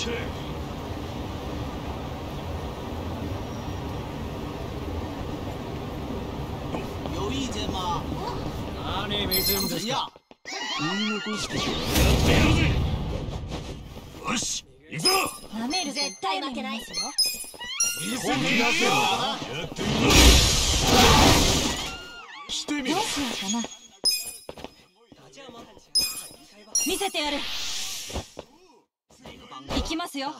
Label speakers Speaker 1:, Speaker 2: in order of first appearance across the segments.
Speaker 1: 有意见吗？
Speaker 2: 何見せんですか。
Speaker 1: 怎样？
Speaker 2: 言い残してやってやるぜよし行くぞ。
Speaker 3: なめる絶対負けないよ
Speaker 2: 見せてやるぜやってみろ。してみろ。
Speaker 3: どうしようかな。見せてやる行きますよ。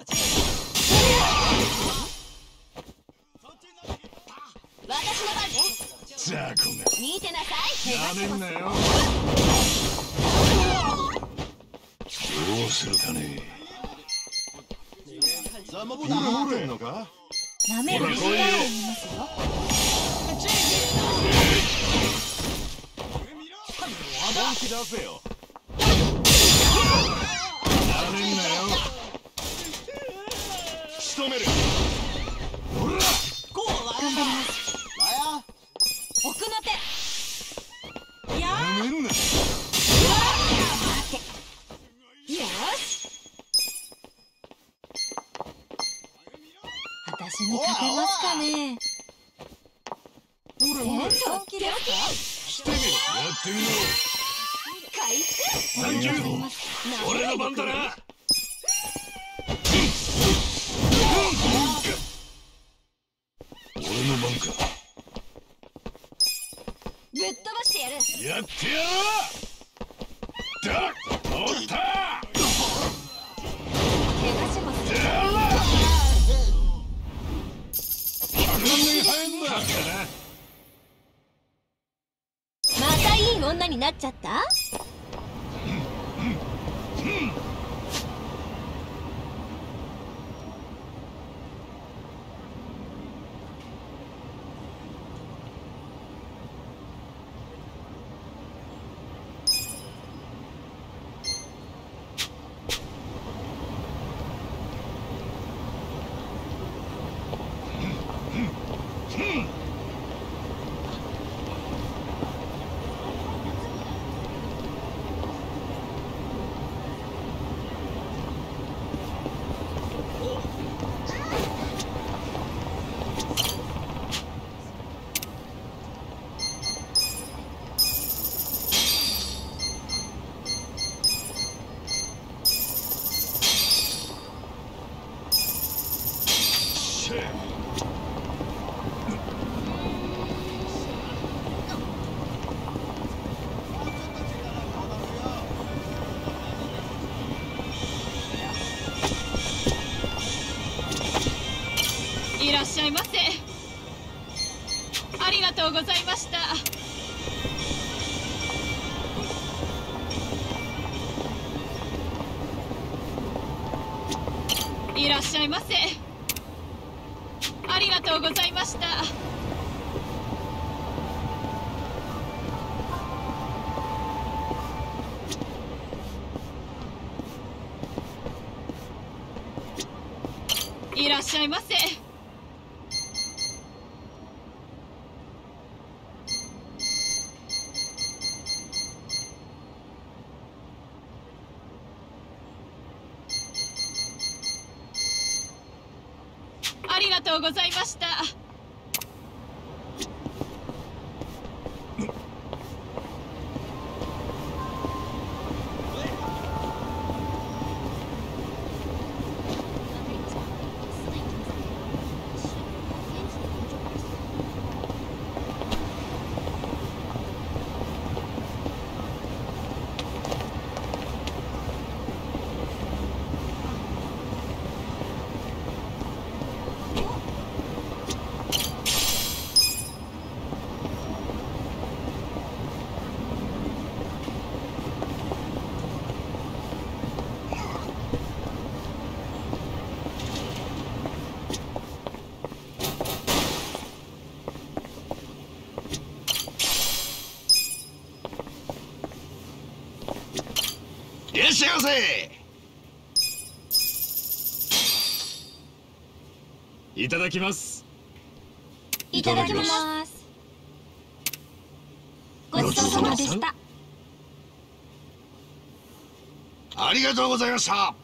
Speaker 3: 私の番
Speaker 2: め
Speaker 3: 見てなさい
Speaker 2: やめんなよ。どうするかね。
Speaker 1: 怎么不
Speaker 2: ほ
Speaker 1: 打？
Speaker 2: らほらんのか
Speaker 3: なめるますよ。
Speaker 2: 本気出せよやめんなよ仕留める。ほら
Speaker 1: 过来
Speaker 3: 頑張ります。
Speaker 1: 来啊！
Speaker 3: 奥の手。や
Speaker 2: やめんな。
Speaker 3: よし。私に勝てますかね。
Speaker 2: ほらほら
Speaker 3: え本気ですか？
Speaker 2: してみろやってみろ
Speaker 3: 回復。
Speaker 2: サンキュー
Speaker 3: ありがとうございます
Speaker 2: 俺の番だな
Speaker 3: ぶっ飛ばしてやる。
Speaker 2: やってやだおった。
Speaker 3: 怪我しますまたいい女になっちゃった？
Speaker 4: とうございました。しゃいませいた
Speaker 2: だきます。
Speaker 3: いただきます。ごちそうさまでした。
Speaker 2: ありがとうございました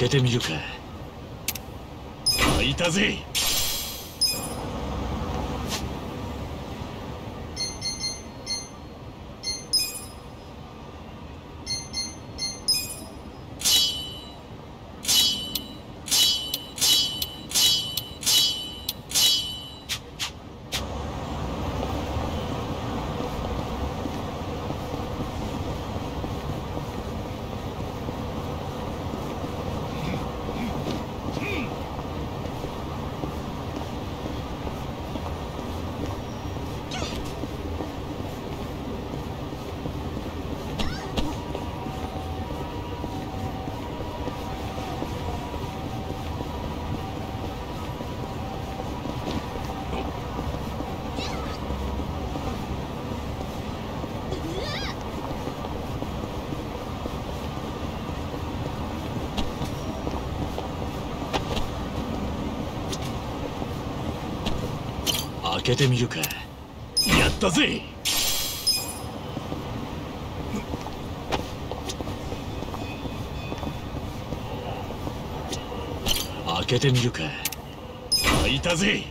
Speaker 3: け
Speaker 2: てみるか。開いたぜ。開けてみるか。やったぜ。開けてみるか。開いたぜ。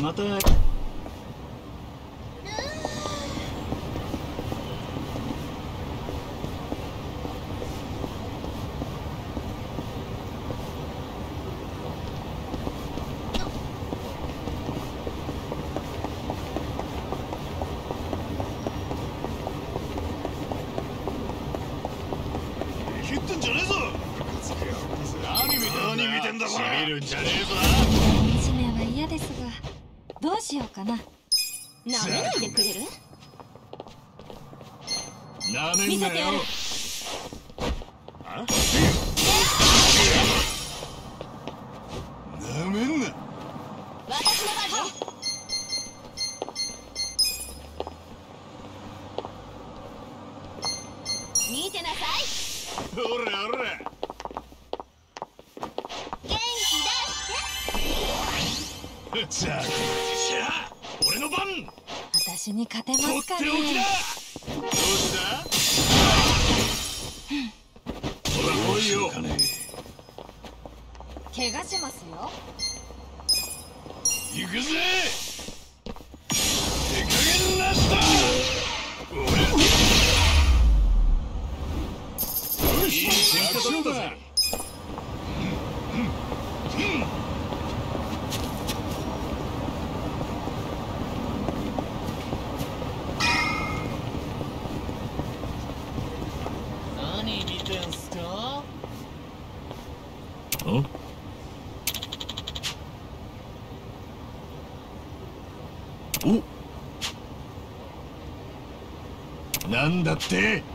Speaker 3: また。
Speaker 2: しびるんじゃねえぞ。
Speaker 5: しようかな。怪我しますよ。
Speaker 2: 行くぜ。手加減なしだ。俺。いいだったぜ
Speaker 6: 何見てんすか
Speaker 2: んおなんだって。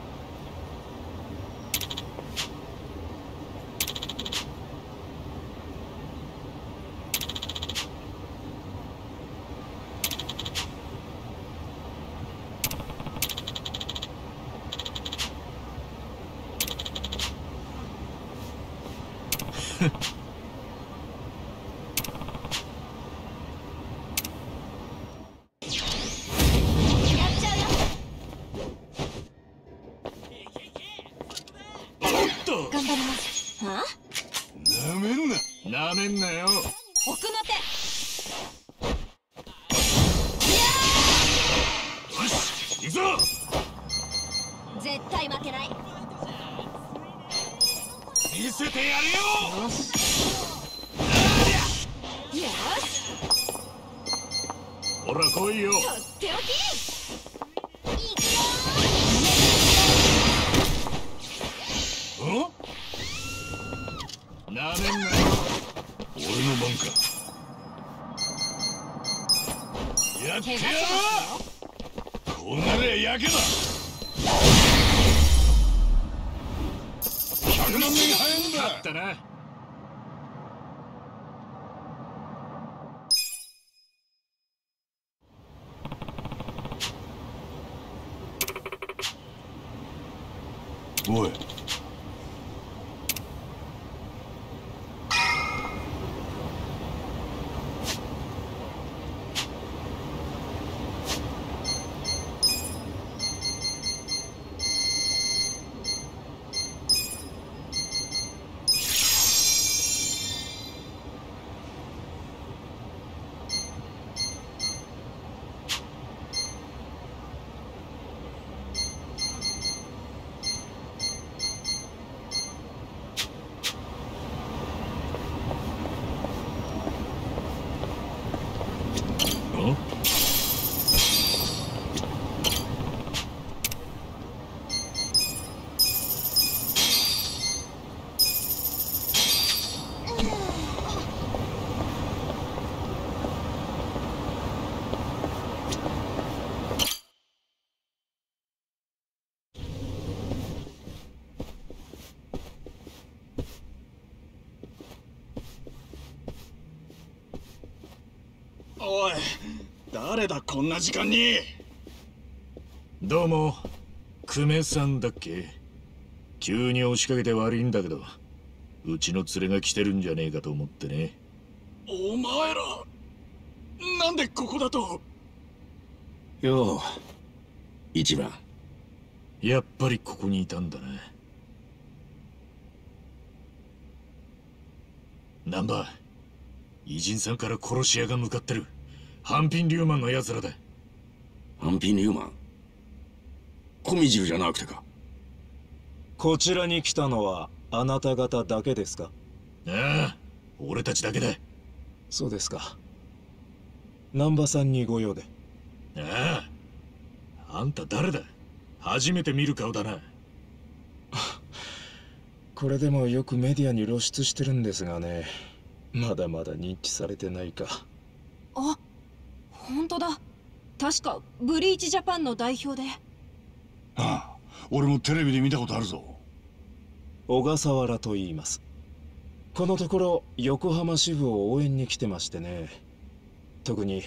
Speaker 2: お
Speaker 3: い
Speaker 6: 誰だこんな時間に？
Speaker 2: どうも久米さんだっけ？急に押しかけて悪いんだけどうちの連れが来てるんじゃねえかと思ってね。
Speaker 6: お前らなんでここだと？
Speaker 7: よう一番。
Speaker 2: やっぱりここにいたんだなナンバー偉人さんから殺し屋が向かってる半品リューマンの奴らだ。
Speaker 7: 安品リューマン？小見汁じゃなくてか？
Speaker 8: こちらに来たのはあなた方だけですか？
Speaker 2: ああ俺たちだけだ。
Speaker 8: そうですか。難波さんにご用で。
Speaker 2: あああんた誰だ？初めて見る顔だな。
Speaker 8: これでもよくメディアに露出してるんですがね。まだまだ認知されてないか。
Speaker 5: あ本当だ。確かブリーチジャパンの代表で。
Speaker 6: ああ俺もテレビで見たことあるぞ。
Speaker 8: 小笠原と言います。このところ横浜支部を応援に来てましてね。特に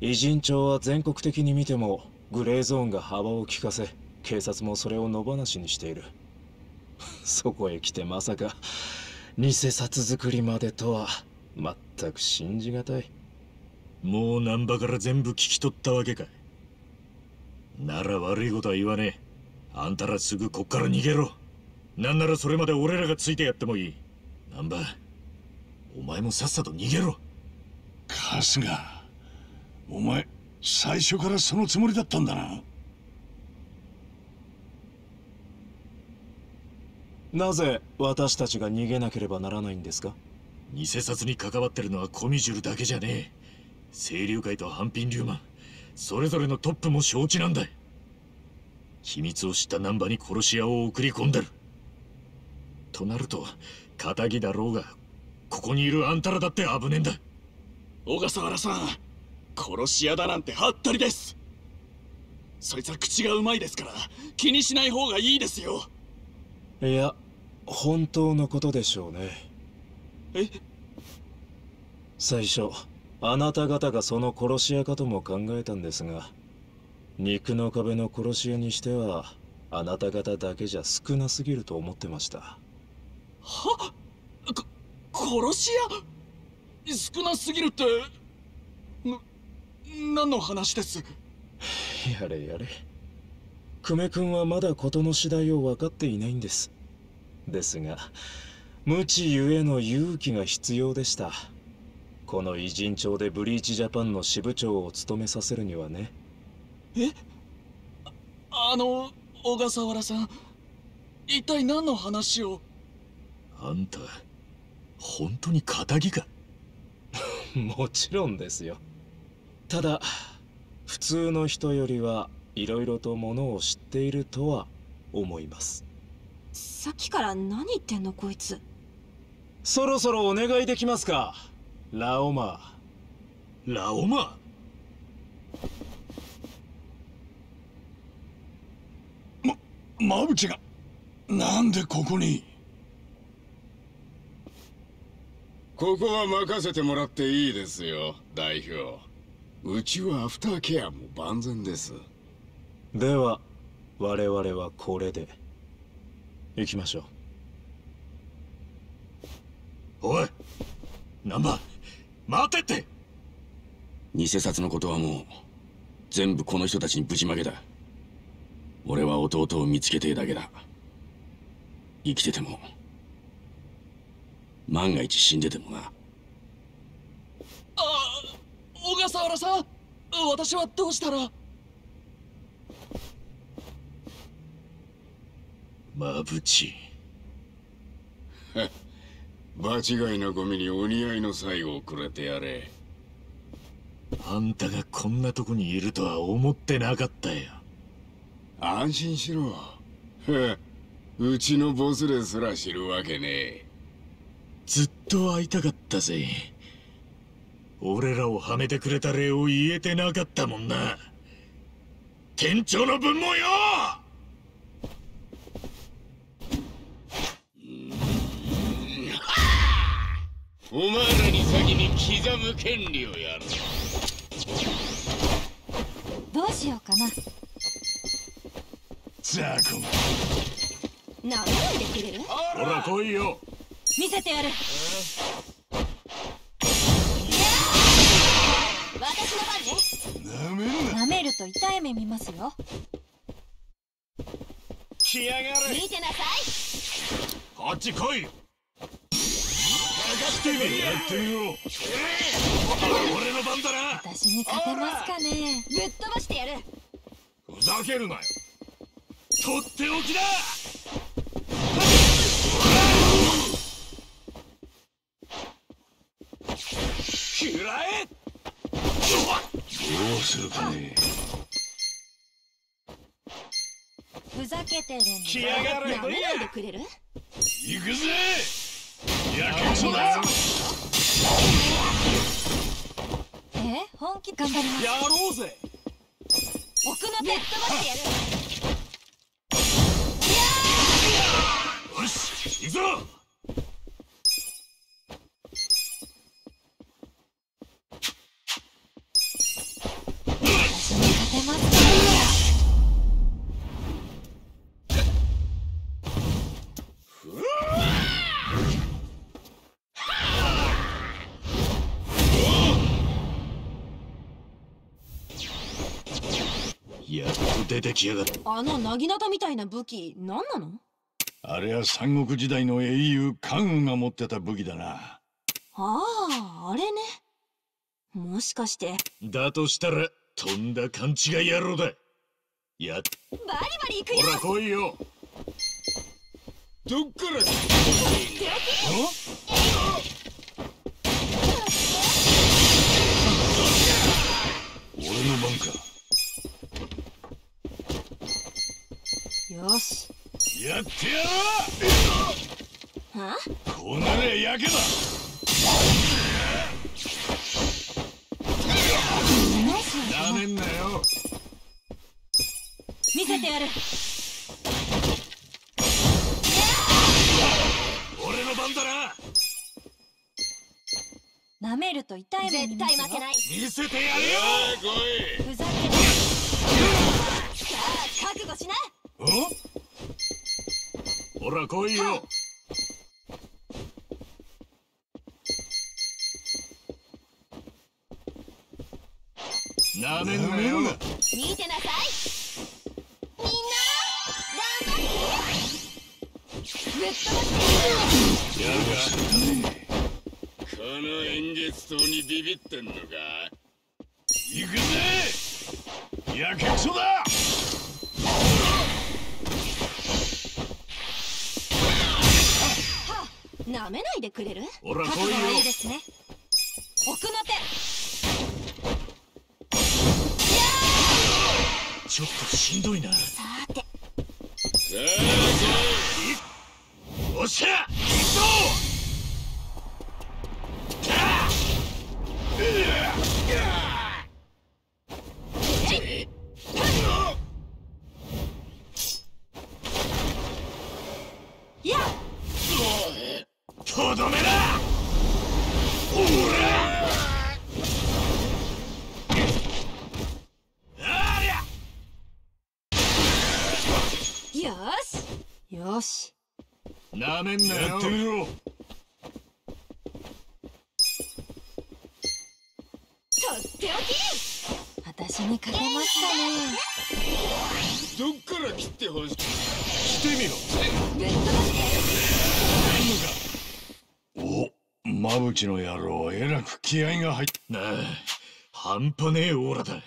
Speaker 8: 偉人町は全国的に見てもグレーゾーンが幅を利かせ警察もそれを野放しにしている。そこへ来てまさか偽札作りまでとは全く信じがたい
Speaker 2: もう難波から全部聞き取ったわけかなら悪いことは言わねえ。あんたらすぐこっから逃げろ。なんならそれまで俺らがついてやってもいい。難波お前もさっさと逃げろ。
Speaker 6: 春日お前最初からそのつもりだったんだな。
Speaker 8: なぜ私たちが逃げなければならないんですか？
Speaker 2: 偽札に関わってるのはコミジュルだけじゃねえ清流会とハンピンリューマン。それぞれのトップも承知なんだ秘密を知った難波に殺し屋を送り込んでる。となると仇だろうがここにいるあんたらだって危ねえんだ。
Speaker 6: 小笠原さん殺し屋だなんてはったりです。そいつは口がうまいですから気にしない方がいいですよ。
Speaker 8: いや本当のことでしょうね。
Speaker 6: え？
Speaker 8: 最初あなた方がその殺し屋かとも考えたんですが肉の壁の殺し屋にしてはあなた方だけじゃ少なすぎると思ってました。
Speaker 6: は？こ殺し屋？少なすぎるってな何の話です？
Speaker 8: やれやれ。久米君はまだ事の次第を分かっていないんです。ですが無知ゆえの勇気が必要でしたこの偉人町でブリーチジャパンの支部長を務めさせるにはね。
Speaker 6: え？ああの小笠原さん。一体何の話を？
Speaker 2: あんた本当に仇か
Speaker 8: もちろんですよ。ただ普通の人よりはいろいろとものを知っているとは思います。
Speaker 5: さっきから何言ってんのこいつ。
Speaker 8: そろそろお願いできますか？ラオマ。
Speaker 2: ラオマ？
Speaker 6: マブチがなんでここに？
Speaker 7: ここは任せてもらっていいですよ代表。うちはアフターケアも万全です。
Speaker 8: では我々はこれで。行きましょう。
Speaker 2: おい難波待てって。
Speaker 7: 偽札のことはもう全部この人たちにぶちまけだ。俺は弟を見つけてえだけだ。生きてても。万が一死んでてもな。
Speaker 6: あ小笠原さん私はどうしたら。
Speaker 2: マブチ
Speaker 7: 場違いなゴミにお似合いの最後をくれてやれ。
Speaker 2: あんたがこんなとこにいるとは思ってなかったよ。
Speaker 7: 安心しろ。へうちのボスですら知るわけね。え
Speaker 2: ずっと会いたかったぜ。俺らをはめてくれた礼を言えてなかったもんな。店長の分もよ
Speaker 7: お前らに先に刻む権利をやる。
Speaker 5: どうしようかな。
Speaker 6: ザコ。
Speaker 5: なめないでくれる？
Speaker 2: ほら来いよ。
Speaker 5: 見せてやる。私の番ね。
Speaker 6: な。める
Speaker 5: と痛い目見ますよ。
Speaker 8: 来やがれ。
Speaker 5: 見てなさい。
Speaker 2: こっち来い。してみやってみろ俺の番だな
Speaker 5: 私に勝てますかねぶっ飛ばしてやる
Speaker 2: ふざけるなよとっておきだ食らえ
Speaker 6: どうするかね
Speaker 3: ふざけてるんで
Speaker 7: 来や
Speaker 5: めないでくれる？
Speaker 7: 行くぜ
Speaker 3: え本気？頑張ります。
Speaker 7: やろうぜ
Speaker 5: 奥の手飛ばしてやる。
Speaker 2: よし行くぞ出てきやがった
Speaker 5: あのなぎなたみたいな武器何なの？
Speaker 9: あれは三国時代の英雄関羽が持ってた武器だな。
Speaker 5: あああれね。もしかして。
Speaker 2: だとしたらとんだ勘違い野郎だ。やっ
Speaker 5: バリバリ行くよ！
Speaker 2: ほら来いよ。
Speaker 7: どっから？来
Speaker 9: 俺の番か
Speaker 5: よし。
Speaker 9: やってや
Speaker 5: は
Speaker 9: ろう。こうなりゃやけだ。
Speaker 2: なめんなよ。
Speaker 5: 見せてやる。
Speaker 2: 俺の番だな。
Speaker 3: 舐めると痛い目見ますよ
Speaker 5: 絶対負けない。
Speaker 2: 見せてやるよ。
Speaker 3: ふざけて
Speaker 2: ら来いよなめんなよ
Speaker 5: 見てなさいみんな頑張ってぶっ飛ばして
Speaker 7: この演にビビってんのか
Speaker 9: 行くぜやけくそだ
Speaker 5: なめないでくれる？
Speaker 2: ほら来いよ。
Speaker 3: いいですね。
Speaker 5: 奥の手。
Speaker 2: ちょっとしんどいな。
Speaker 5: さーて。
Speaker 2: おっしゃ。行くぞんなよ
Speaker 9: やってみろ。
Speaker 5: とっておき。
Speaker 3: 私に勝てますかね。
Speaker 7: どっから切ってほしい？
Speaker 9: 来てみろ。
Speaker 5: ぶっ飛ばして。
Speaker 9: お馬淵の野郎えらく気合が入っ
Speaker 2: なあ半端ねえオーラだ。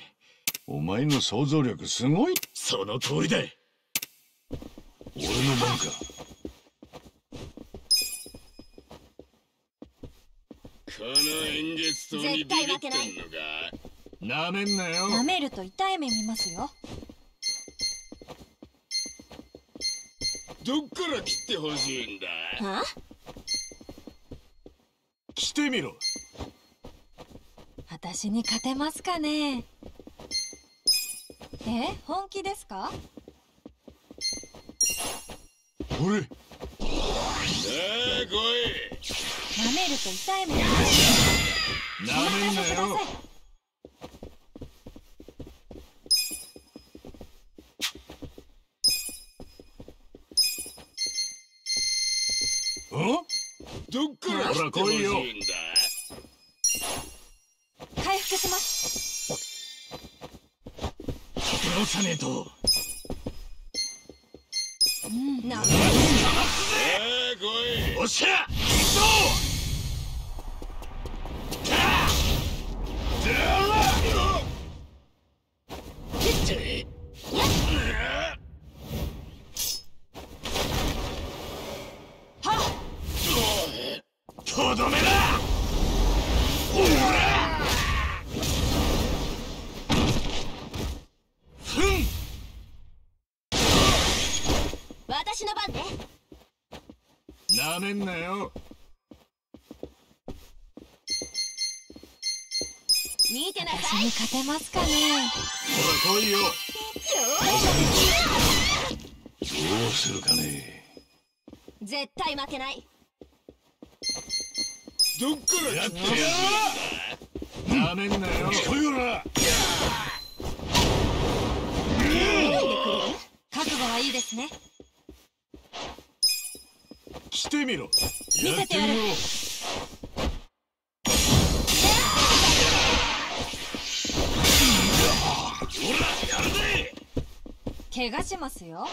Speaker 9: お前の想像力すごい。
Speaker 2: その通りだ。
Speaker 9: 俺の番か
Speaker 7: この演月刀にビビってんのか。
Speaker 2: なめんなよ
Speaker 3: 舐めると痛い目見ますよ。
Speaker 7: どっから切ってほしいんだ？
Speaker 5: は
Speaker 2: 来てみろ。
Speaker 3: 私に勝てますかね？え本気ですか？
Speaker 9: 俺。
Speaker 7: さあ来い
Speaker 3: 舐めると痛い目見ます
Speaker 2: なめんなよ
Speaker 3: さい
Speaker 9: お
Speaker 7: どっから切ってほしいんだ
Speaker 3: 回復します
Speaker 2: 直さねえと
Speaker 5: な
Speaker 7: さあ来い
Speaker 2: おっしゃ行くぞめんなよ。
Speaker 5: 見てなさ
Speaker 3: 私に勝てますかね
Speaker 2: ほら来いよ。
Speaker 9: どうするかね。
Speaker 5: い絶対負けない。
Speaker 9: どっからやってや
Speaker 2: なめんなよ。
Speaker 9: る来いよな。
Speaker 3: 覚悟はいいですね
Speaker 2: 来てみろ。
Speaker 3: 見せてやる。怪我しますよ。は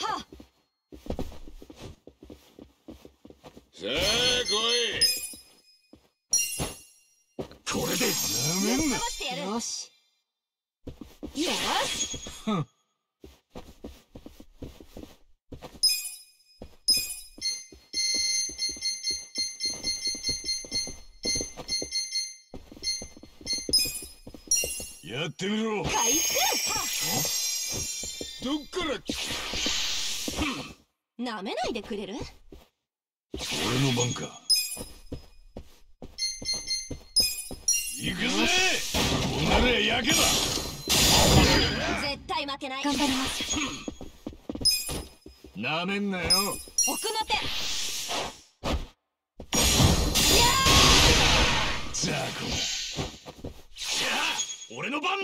Speaker 3: あ
Speaker 7: さあ来い
Speaker 9: なめな
Speaker 5: いでくれる？
Speaker 9: 俺の番か。行くぜ！なりゃ焼けだ！
Speaker 5: 絶対負けない。
Speaker 3: 頑張ります。
Speaker 2: なめんなよ。
Speaker 3: 奥の手。
Speaker 9: ザコ
Speaker 2: 俺の番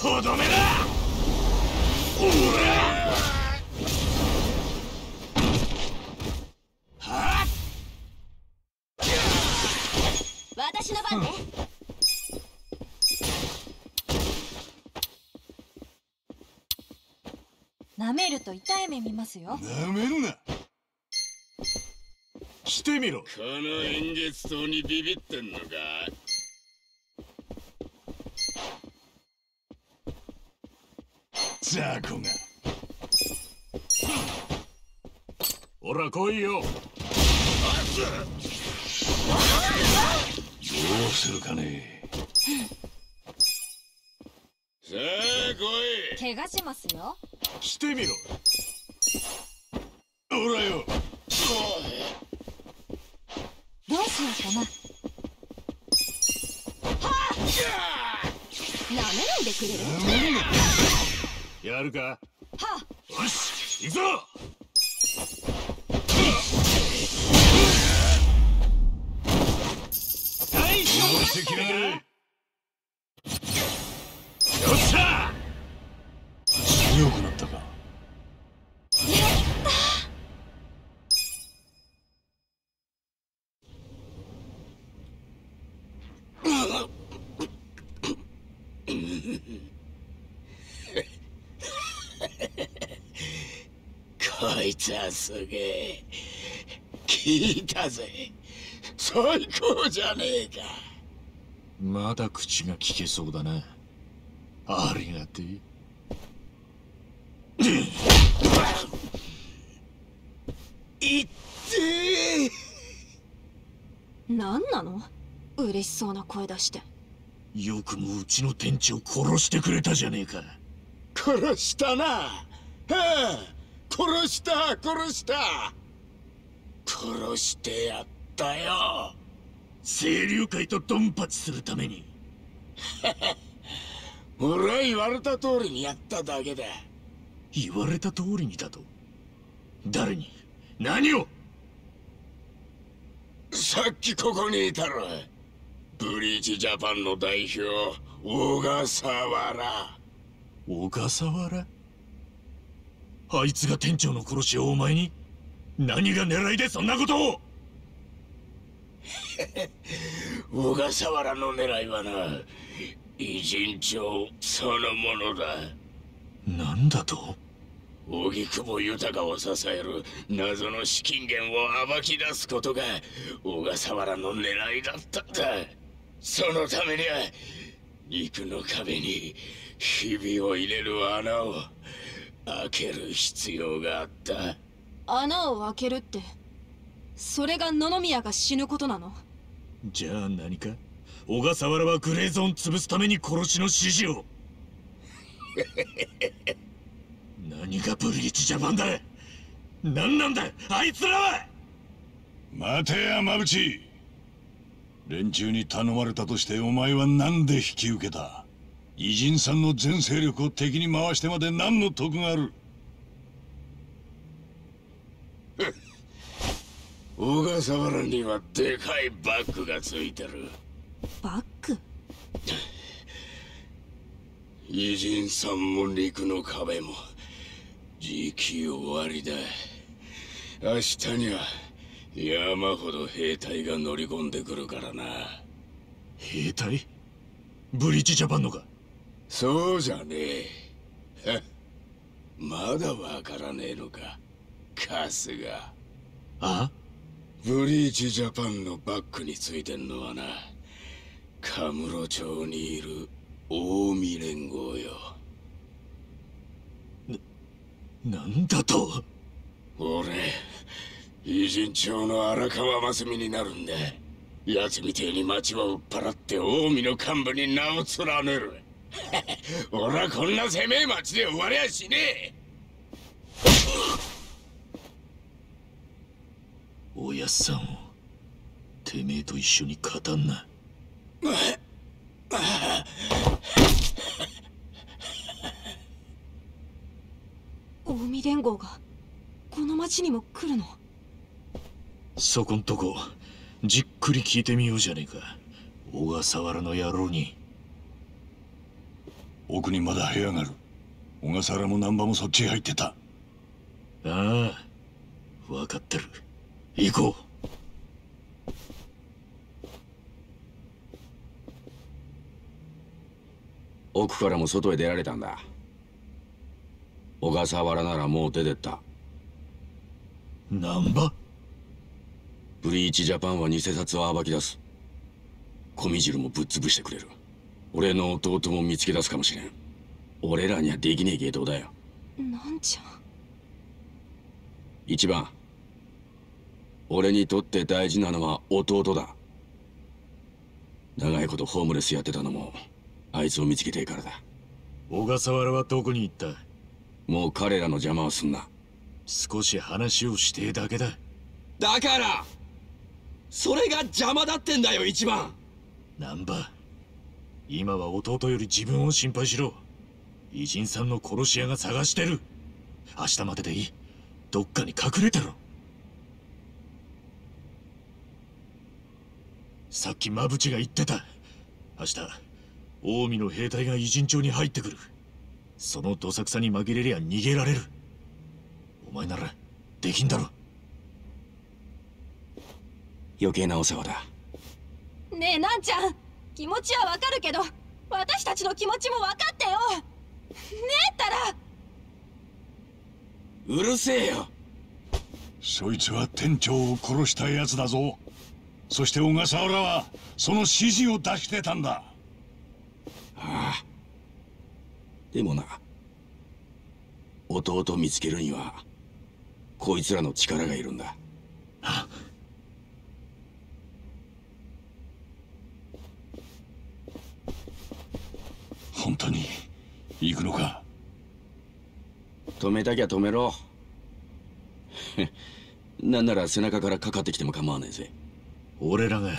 Speaker 2: とどめだ。
Speaker 5: 私の番ね。
Speaker 3: 舐めると痛い目見ますよ。
Speaker 9: なめんな。
Speaker 2: 来てみろ。
Speaker 7: この円月島にビビってんのか
Speaker 9: ザコが。
Speaker 2: ほら来いよ。
Speaker 9: どうするかね。
Speaker 7: さあ来い。
Speaker 3: 怪我しますよ。
Speaker 2: 来てみろ。
Speaker 9: ほらよ。
Speaker 3: どうしようかな。
Speaker 5: なめないでくれる？
Speaker 2: やるか？
Speaker 3: はあ。
Speaker 2: よし行くぞ！大将
Speaker 9: してきやがれ
Speaker 7: すげえ。聞いたぜ。最高じゃねえか。
Speaker 2: まだ口が聞けそうだな。ありがて
Speaker 7: いって
Speaker 5: 何なの？嬉しそうな声出して。
Speaker 2: えよくもうちの店長殺してくれたじゃねえか。
Speaker 7: 殺したな。はあ殺した殺した。殺してやったよ。
Speaker 2: 清流会とドンパチするために。
Speaker 7: 俺は言われた通りにやっただけだ
Speaker 2: 言われた通りにだと？誰に？何を？
Speaker 7: さっきここにいたろブリーチジャパンの代表小笠原。
Speaker 2: 小笠原？あいつが店長の殺しをお前に？何が狙いでそんなことを？
Speaker 7: 小笠原の狙いはな偉人帳そのものだ。
Speaker 2: なんだと？
Speaker 7: 荻窪豊を支える謎の資金源を暴き出すことが小笠原の狙いだったんだ。そのためには陸の壁にひびを入れる穴を開ける必要があった。
Speaker 10: 穴を開けるって。それが野々宮が死ぬことなの。
Speaker 2: じゃあ何か？小笠原はグレーゾーン潰すために殺しの指示を。何がブリーチジャパンだ？何なんだ？あいつらは！
Speaker 9: 待てや馬淵連中に頼まれたとしてお前は何で引き受けた偉人さんの全勢力を敵に回してまで何の得がある？
Speaker 7: 小笠原にはでかいバッグがついてる。
Speaker 10: バッグ？
Speaker 7: 偉人さんも陸の壁も時期終わりだ。明日には山ほど兵隊が乗り込んでくるからな。
Speaker 2: 兵隊？ブリーチジャパンのか？
Speaker 7: そうじゃねえ。まだわからねえのか春日。
Speaker 2: あ？
Speaker 7: ブリーチジャパンのバックについてんのはなカムロ町にいる近江連合よ。
Speaker 2: なんだと？
Speaker 7: 俺偉人町の荒川真澄になるんだ奴みてえに町を売っ払って近江の幹部に名を連ねる俺はこんな狭え町で終わりゃしねえ。
Speaker 2: おやっさんをてめえと一緒に語んな。
Speaker 10: 近江連合がこの町にも来るの？
Speaker 2: そこんとこじっくり聞いてみようじゃねえか。小笠原の野郎に
Speaker 9: 奥にまだ部屋がある。小笠原も難波もそっちへ入ってた。
Speaker 2: ああ分かってる。行こう。
Speaker 7: 奥からも外へ出られたんだ。小笠原ならもう出てった。
Speaker 2: 難波？
Speaker 7: ブリーチジャパンは偽札を暴き出す。小見汁もぶっ潰してくれる俺の弟も見つけ出すかもしれん。俺らにはできねえ芸当だよ。
Speaker 10: なんちゃん
Speaker 7: 一番。俺にとって大事なのは弟だ。長いことホームレスやってたのもあいつを見つけてえからだ。
Speaker 2: 小笠原はどこに行った？
Speaker 7: もう彼らの邪魔をすんな。
Speaker 2: 少し話をしてえだけだ。
Speaker 7: だからそれが邪魔だってんだよ一番。
Speaker 2: 難波今は弟より自分を心配しろ。偉人さんの殺し屋が探してる。明日まででいい。どっかに隠れてろ。さっき馬淵が言ってた。明日近江の兵隊が偉人町に入ってくる。そのどさくさに紛れりゃ逃げられる。お前ならできんだろ。
Speaker 7: 余計なお世話だ。
Speaker 10: ねえなんちゃん気持ちはわかるけど私たちの気持ちも分かってよ。ねえったら。
Speaker 7: うるせえよ。
Speaker 9: そいつは店長を殺した奴だぞ。そして小笠原はその指示を出してたんだ。
Speaker 7: ああ。でもな弟を見つけるにはこいつらの力がいるんだ
Speaker 9: 本当に行くのか？
Speaker 7: 止めたきゃ止めろ。なんなら背中からかかってきても構わねえぜ。
Speaker 2: 俺らが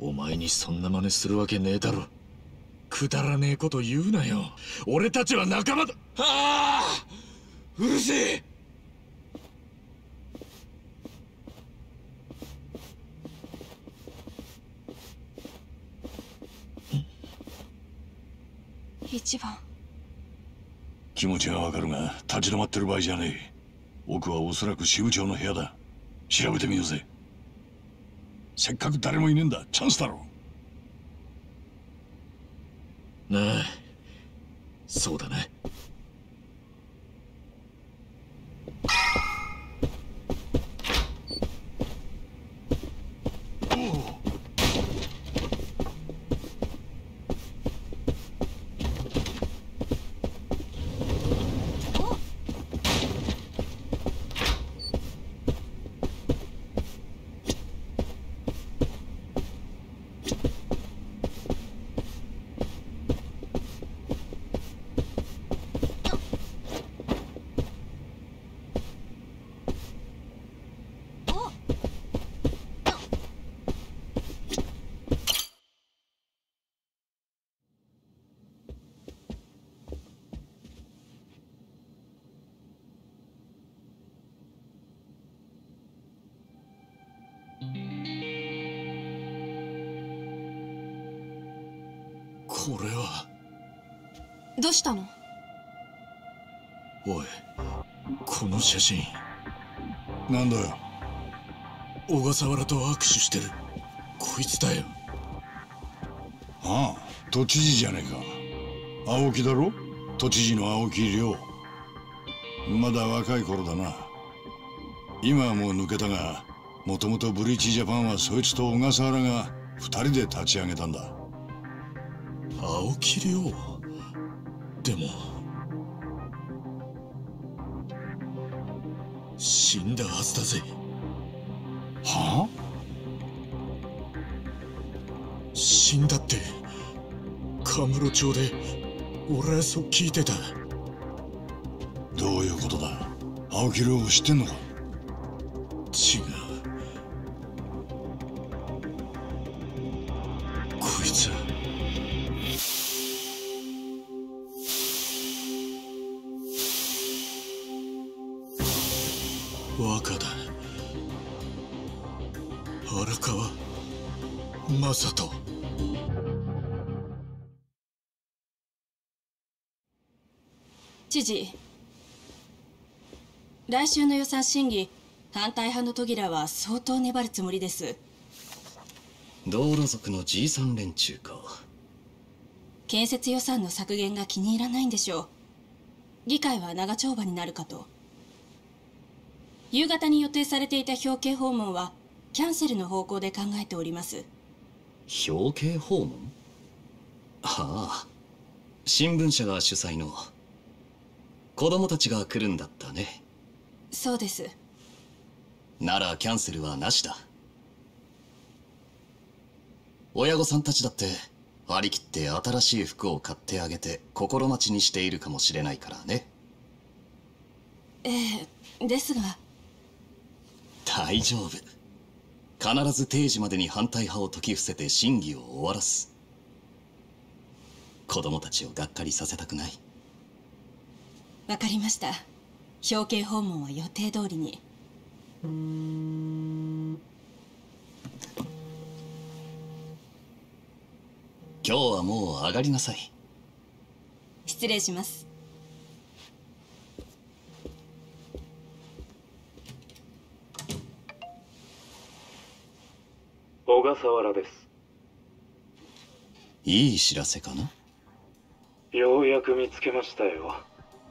Speaker 2: お前にそんな真似するわけねえだろ。くだらねえこと言うなよ。俺たちは仲間だ。
Speaker 7: ああうるせえ
Speaker 10: 一番。
Speaker 9: 気持ちはわかるが立ち止まってる場合じゃねえ。奥はおそらく支部長の部屋だ。調べてみようぜ。せっかく誰もいねえんだ。チャンスだろ。
Speaker 2: なあそうだな
Speaker 10: どうしたの？
Speaker 2: おいこの写真。
Speaker 9: なんだよ。
Speaker 2: 小笠原と握手してる。こいつだよ。
Speaker 9: ああ都知事じゃねえか。青木だろ？都知事の青木亮。まだ若い頃だな。今はもう抜けたがもともとブリーチジャパンはそいつと小笠原が二人で立ち上げたんだ。
Speaker 2: 青木亮でも。死んだはずだぜ。
Speaker 9: は
Speaker 2: 死んだってカムロ町で俺はそう聞いてた。
Speaker 9: あどういうことだ？青木亮を知ってんのか？
Speaker 10: 算審議反対派のトギラは相当粘るつもりです。
Speaker 11: 道路族のじいさん連中か。
Speaker 10: 建設予算の削減が気に入らないんでしょう。議会は長丁場になるかと。夕方に予定されていた表敬訪問はキャンセルの方向で考えております。
Speaker 11: 表敬訪問？ああ。新聞社が主催の。子供たちが来るんだったね
Speaker 10: そうです。
Speaker 11: ならキャンセルはなしだ。親御さんたちだって張り切って新しい服を買ってあげて心待ちにしているかもしれないからね。
Speaker 10: ええですが。
Speaker 11: 大丈夫。必ず定時までに反対派を解き伏せて審議を終わらす。子供たちをがっかりさせたくない。
Speaker 10: わかりました表敬訪問は予定通りに。
Speaker 11: 今日はもう上がりなさい。
Speaker 10: 失礼します。
Speaker 8: 小笠原です。
Speaker 11: いい知らせかな？
Speaker 8: ようやく見つけましたよ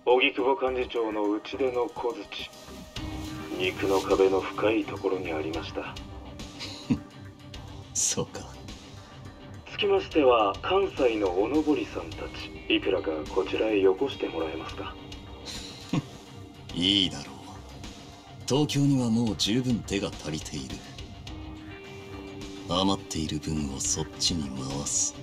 Speaker 8: 荻窪幹事長の内出の小槌。肉の壁の深いところにありました。
Speaker 11: そうか。
Speaker 8: つきましては関西のおのぼりさんたち。いくらかこちらへよこしてもらえますか？
Speaker 11: いいだろう。東京にはもう十分手が足りている。余っている分をそっちに回す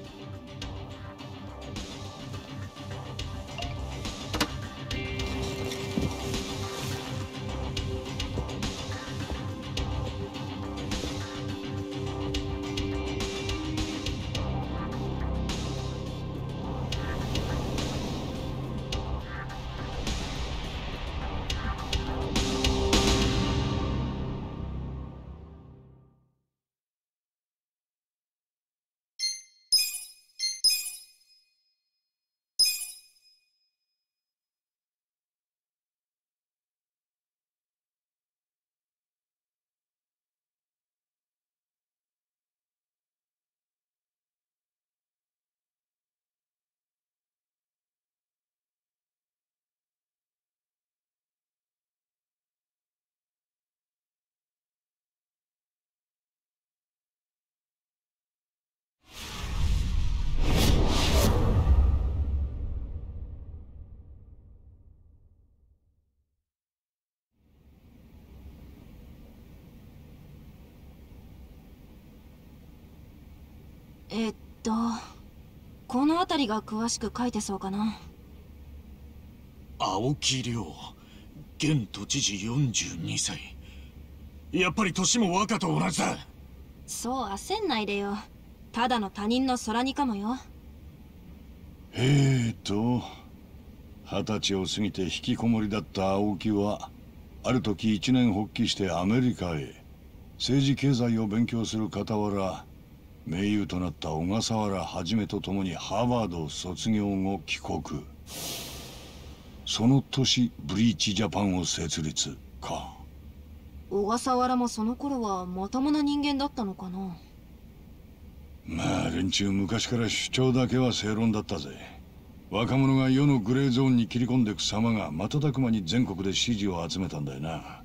Speaker 10: えっとこの辺りが詳しく書いてそうかな。
Speaker 2: 青木亮現都知事42歳。やっぱり年も若と同じだ。
Speaker 10: そう焦んないでよ。ただの他人の空似かもよ。
Speaker 9: えーと二十歳を過ぎて引きこもりだった青木はある時一年発起してアメリカへ。政治経済を勉強する傍ら盟友となった小笠原はじめと共にハーバードを卒業後帰国。その年ブリーチジャパンを設立か。
Speaker 12: 小笠原もその頃はまともな人間だったのかな？
Speaker 9: まあ連中昔から主張だけは正論だったぜ。若者が世のグレーゾーンに切り込んでく様が瞬く間に全国で支持を集めたんだよな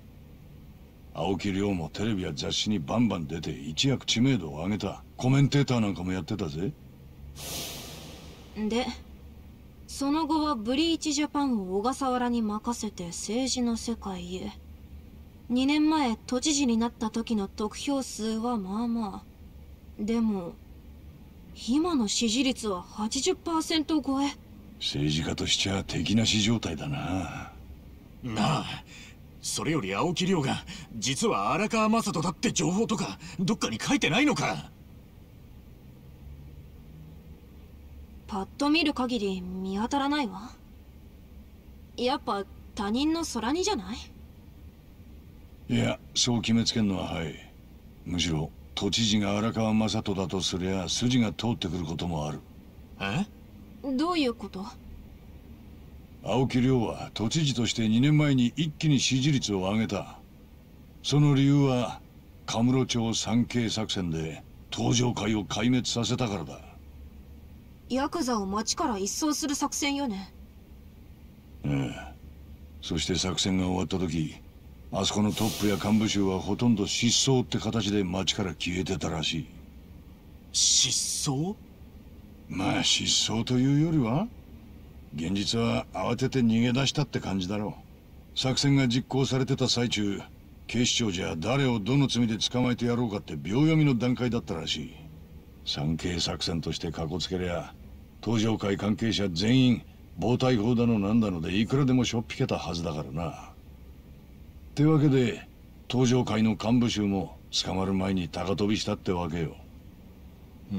Speaker 9: 青木亮もテレビや雑誌にバンバン出て一躍知名度を上げた。コメンテーターなんかもやってたぜ。
Speaker 12: でその後はブリーチジャパンを小笠原に任せて政治の世界へ。2年前都知事になった時の得票数はまあまあ。でも今の支持率は80%超え。
Speaker 9: 政治家としちゃ敵なし状態だな。
Speaker 2: なあそれより青木亮が実は荒川雅人だって情報とかどっかに書いてないのか。
Speaker 12: パッと見る限り見当たらないわ。やっぱ他人の空にじゃない？
Speaker 9: いやそう決めつけんのははい。むしろ都知事が荒川雅人だとすりゃ筋が通ってくることもある。
Speaker 2: え？
Speaker 12: どういうこと？
Speaker 9: 青木亮は都知事として2年前に一気に支持率を上げた。その理由はカムロ町三景作戦で登場会を壊滅させたからだ。
Speaker 12: ヤクザを町から一掃する作戦よね。
Speaker 9: ええ。そして作戦が終わった時あそこのトップや幹部衆はほとんど失踪って形で町から消えてたらしい。
Speaker 2: 失踪？
Speaker 9: まあ失踪というよりは現実は慌てて逃げ出したって感じだろう。作戦が実行されてた最中警視庁じゃ誰をどの罪で捕まえてやろうかって秒読みの段階だったらしい。産経作戦としてかこつけりゃ登場会関係者全員暴対法だのなんだのでいくらでもしょっぴけたはずだからな。ってわけで登場会の幹部衆も捕まる前に高飛びしたってわけよ。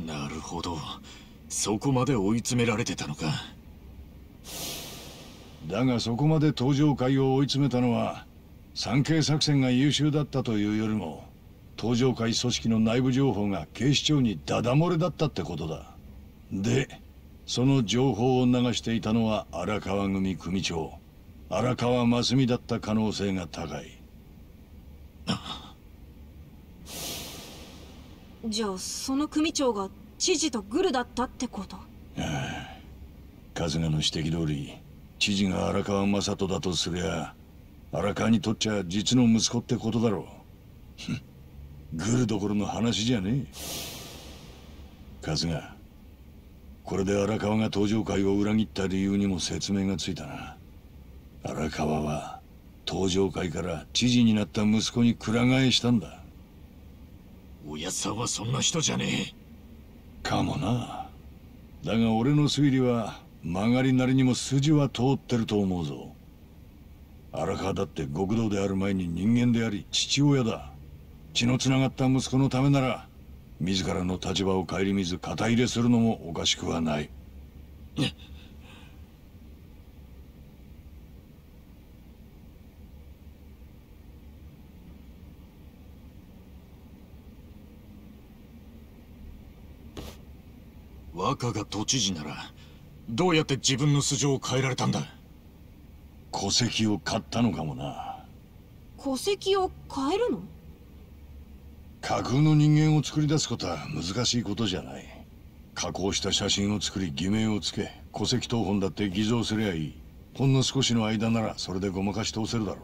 Speaker 2: なるほど。そこまで追い詰められてたのか。
Speaker 9: だがそこまで登場会を追い詰めたのは産経作戦が優秀だったというよりも登場会組織の内部情報が警視庁にダダ漏れだったってことだ。でその情報を流していたのは荒川組組長荒川真澄だった可能性が高い。
Speaker 12: じゃあその組長が知事とグルだったってこと？
Speaker 9: 春日の指摘通り知事が荒川雅人だとすりゃ荒川にとっちゃ実の息子ってことだろう。グルどころの話じゃねえ。春日これで荒川が登場会を裏切った理由にも説明がついたな。荒川は登場会から知事になった息子にくら替えしたんだ。
Speaker 2: おやっさんはそんな人じゃね
Speaker 9: かもな。だが俺の推理は曲がりなりにも筋は通ってると思うぞ。荒川だって極道である前に人間であり父親だ。血のつながった息子のためなら自らの立場を顧みず肩入れするのもおかしくはない。
Speaker 2: 若が都知事ならどうやって自分の素性を変えられたんだ？
Speaker 9: 戸籍を買ったのかもな。
Speaker 12: 戸籍を変えるの？
Speaker 9: 架空の人間を作り出すことは難しいことじゃない。加工した写真を作り偽名をつけ戸籍謄本だって偽造すりゃいい。ほんの少しの間ならそれでごまかし通せるだろ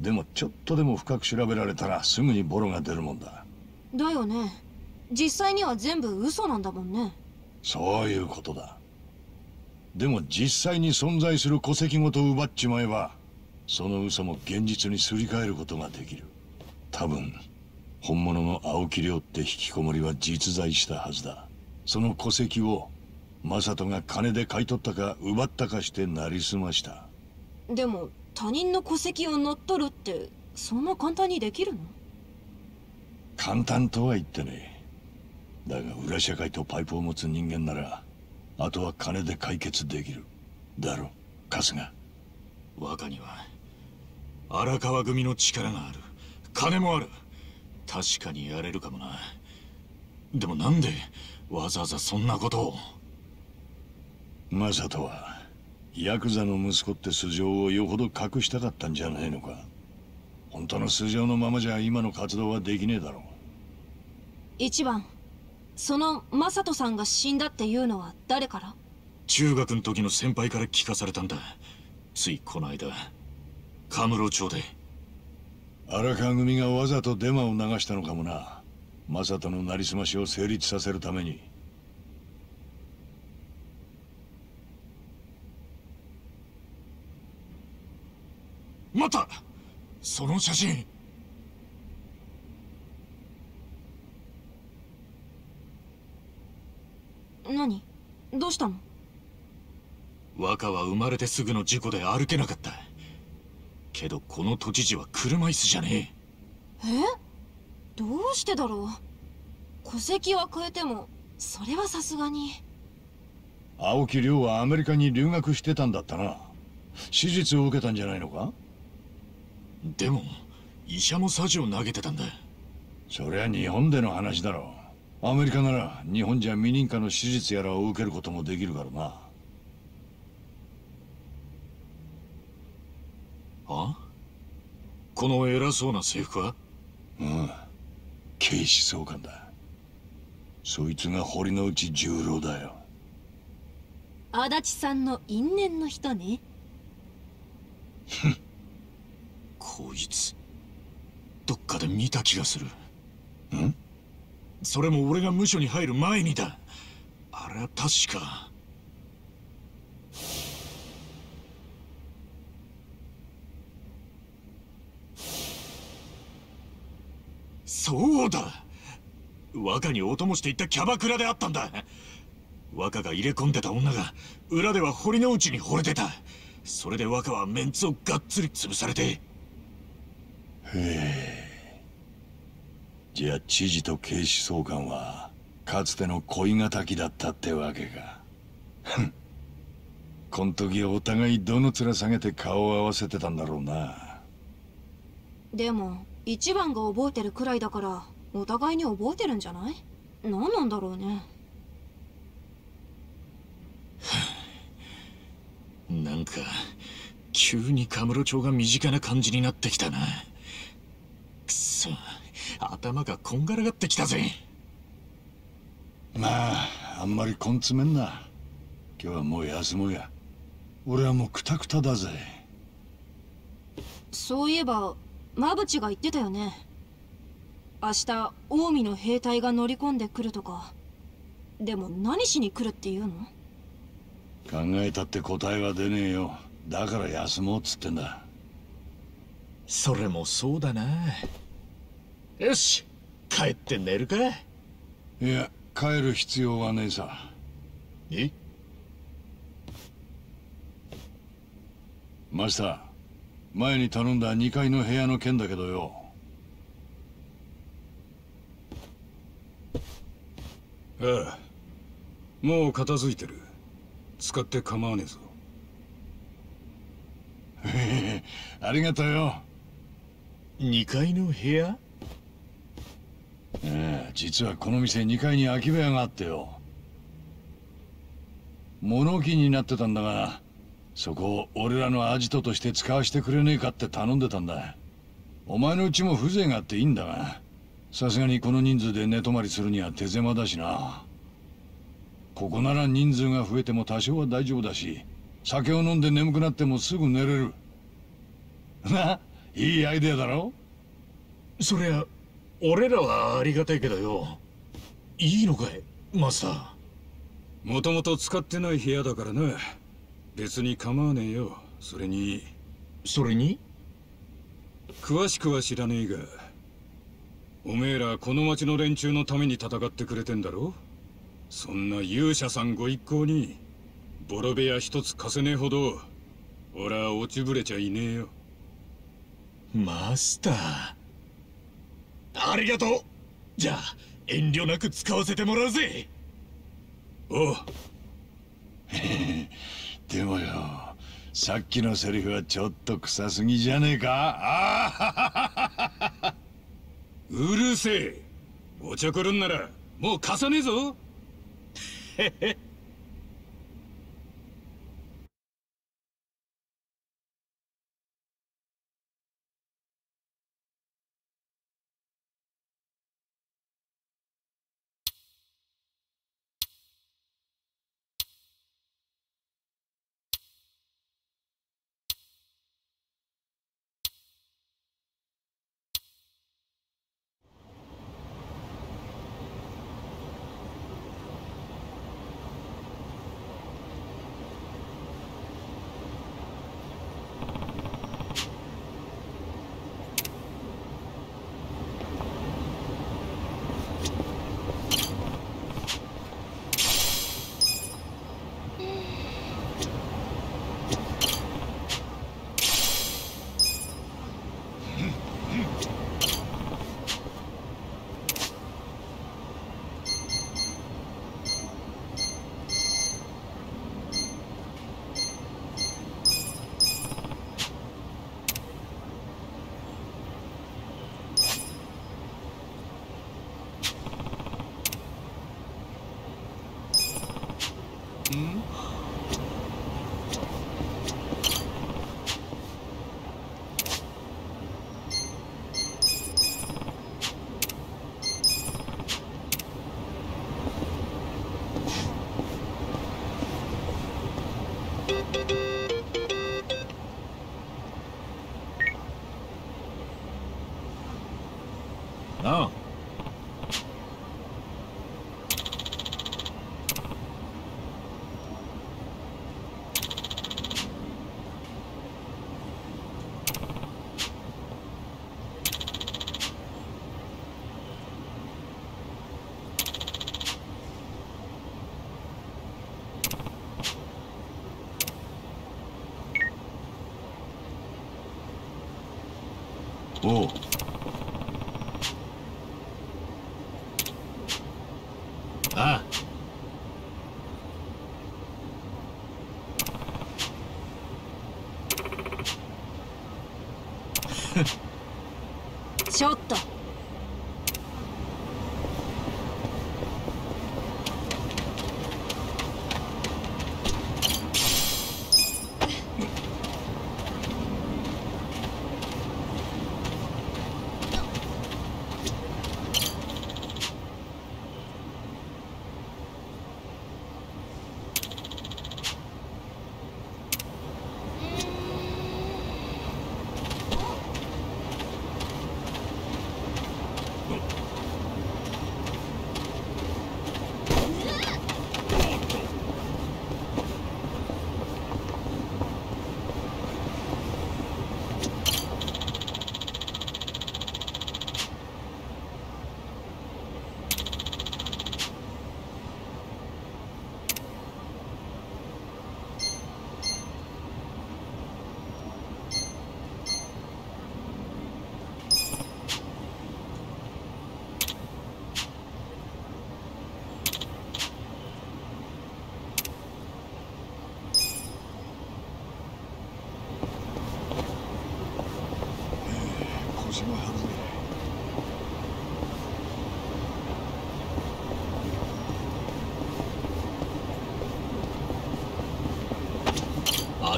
Speaker 9: う。でもちょっとでも深く調べられたらすぐにボロが出るもんだ。
Speaker 12: だよね。実際には全部嘘なんだもんね。
Speaker 9: そういうことだでも実際に存在する戸籍ごと奪っちまえばその嘘も現実にすり替えることができる。多分本物の青木亮って引きこもりは実在したはずだ。その戸籍を正人が金で買い取ったか奪ったかしてなりすました。
Speaker 12: でも他人の戸籍を乗っ取るってそんな簡単にできるの？
Speaker 9: 簡単とは言ってねだが裏社会とパイプを持つ人間ならあとは金で解決できる。だろ春日。
Speaker 2: 若には荒川組の力がある。金もある。確かにやれるかもな。でもなんでわざわざそんなことを？
Speaker 9: マサトはヤクザの息子って素性をよほど隠したかったんじゃないのか。本当の素性のままじゃ今の活動はできねえだろう。
Speaker 12: 一番そのマサトさんが死んだっていうのは誰から？
Speaker 2: 中学の時の先輩から聞かされたんだ。ついこの間カムロ町で。
Speaker 9: 荒川組がわざとデマを流したのかもな。マサトのなりすましを成立させるために。
Speaker 2: 待った！その写真
Speaker 12: 何？どうしたの？
Speaker 2: 若は生まれてすぐの事故で歩けなかった。けどこの都知事は車椅子じゃね
Speaker 12: え。どうしてだろう？戸籍は超えてもそれはさすがに。
Speaker 9: 青木亮はアメリカに留学してたんだったな。手術を受けたんじゃないのか？
Speaker 2: えでも医者もサジを投げてたんだ。
Speaker 9: そりゃ日本での話だろ。うアメリカなら日本じゃ未認可の手術やらを受けることもできるからな。
Speaker 2: あ？この偉そうな制服は？
Speaker 9: うん。警視総監だ。そいつが堀之内十郎だよ。
Speaker 12: 足立さんの因縁の人ね。
Speaker 2: こいつどっかで見た気がする。
Speaker 9: ん？
Speaker 2: それも俺が無所に入る前にだ。あれは確か。そうだ。若にお供していったキャバクラであったんだ。若が入れ込んでた女が裏では堀之内に惚れてた。それで若はメンツをがっつり潰されて。
Speaker 9: へえ。じゃあ知事と警視総監はかつての恋敵だったってわけか。ふん。こん時お互いどの面下げて顔を合わせてたんだろうな。
Speaker 12: でも一番が覚えてるくらいだからお互いに覚えてるんじゃない？何なんだろうね。
Speaker 2: なんか急にカムロ町が身近な感じになってきたな。くそ頭がこんがらがってきたぜ。
Speaker 9: まああんまり根詰めんな。今日はもう休もうや。俺はもうクタクタだぜ。
Speaker 12: そういえば馬淵が言ってたよね。明日近江の兵隊が乗り込んでくるとか。でも何しに来るっていうの？
Speaker 9: 考えたって答えは出ねえよ。だから休もうっつってんだ。
Speaker 2: それもそうだなよし帰って寝るか。
Speaker 9: いや帰る必要はねえさ。
Speaker 2: え？
Speaker 9: マスター前に頼んだ2階の部屋の件だけどよ。
Speaker 13: ああもう片付いてる。使って構わねえぞ。
Speaker 9: ありがとうよ。
Speaker 2: 2階の部屋？
Speaker 9: ええ実はこの店2階に空き部屋があってよ。物置になってたんだがそこを俺らのアジトとして使わせてくれねえかって頼んでたんだ。お前のうちも風情があっていいんだがさすがにこの人数で寝泊まりするには手狭だしな。ここなら人数が増えても多少は大丈夫だし酒を飲んで眠くなってもすぐ寝れる。ないいアイデアだろ？
Speaker 2: そりゃ俺らはありがたいけどよ。いいのかいマスター。
Speaker 13: もともと使ってない部屋だからな。別に構わねえよ。それに。
Speaker 2: それに？
Speaker 13: 詳しくは知らねえがおめえらこの町の連中のために戦ってくれてんだろ？そんな勇者さんご一行にボロ部屋一つ貸せねえほど俺は落ちぶれちゃいねえよ。
Speaker 2: マスターありがとう。じゃあ遠慮なく使わせてもらうぜ。
Speaker 13: おう。
Speaker 9: でもよさっきのセリフはちょっと臭すぎじゃねえか？あ
Speaker 13: うるせえ。おちょくるんならもう貸さねえぞ。
Speaker 2: へへ
Speaker 9: おう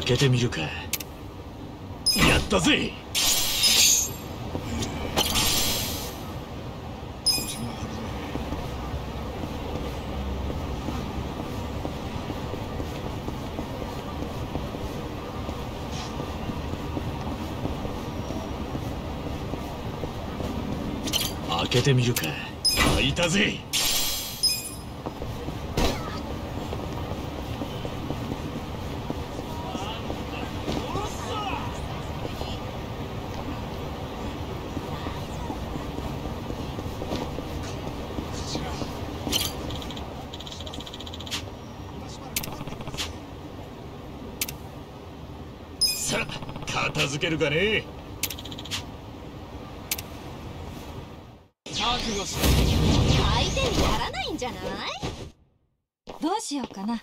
Speaker 2: 開けてみるか。やったぜ。開けてみるか。開いたぜさあ片付けるかね。
Speaker 5: 相手にならないんじゃない？どうしようかな。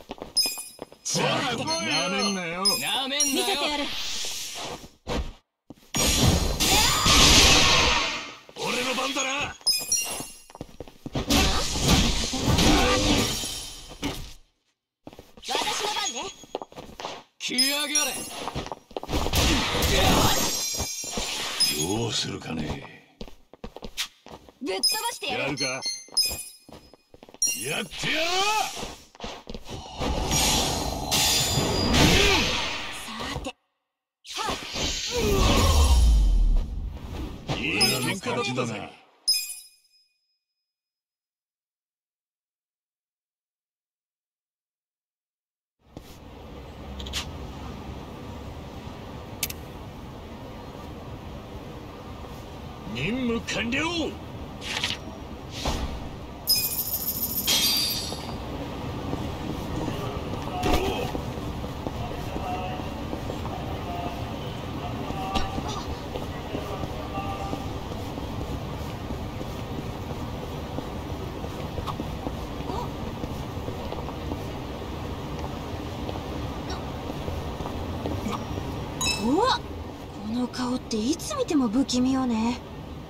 Speaker 5: て
Speaker 12: も不気味よね。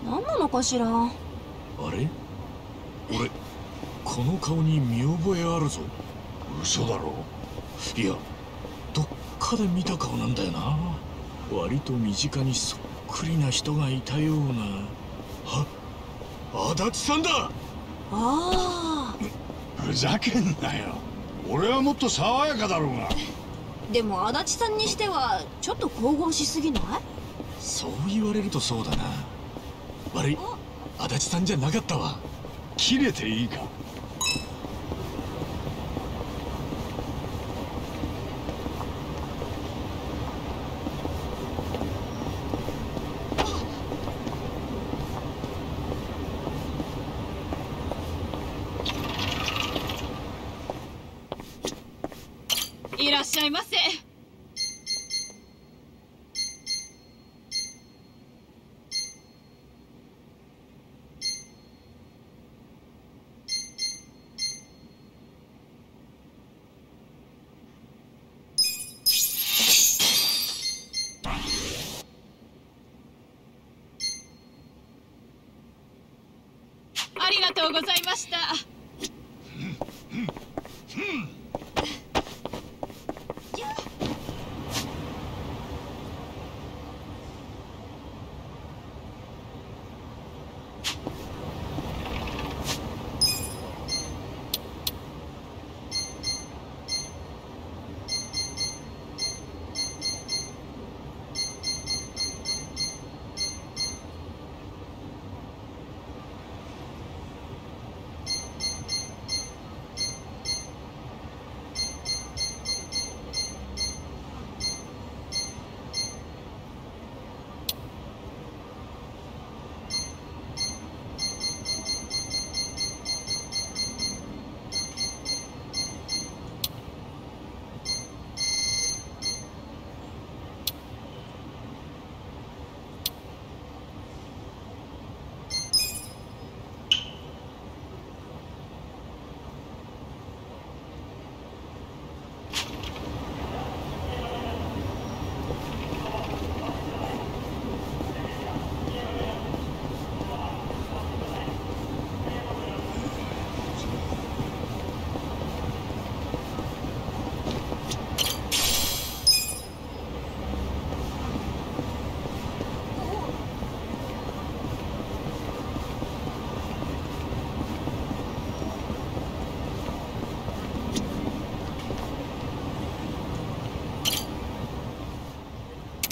Speaker 12: 何なのかしら。
Speaker 2: あれ？俺この顔に見覚えあるぞ。
Speaker 9: 嘘だろ？
Speaker 2: いやどっかで見た顔なんだよな。割と身近にそっくりな人がいたような。あ足立さんだ！
Speaker 12: ああ。
Speaker 9: ふざけんなよ。俺はもっと爽やかだろうが。
Speaker 12: でも足立さんにしてはちょっと神々しすぎない？
Speaker 2: そう言われるとそうだな。悪い。足立さんじゃなかったわ。
Speaker 9: 切れていいか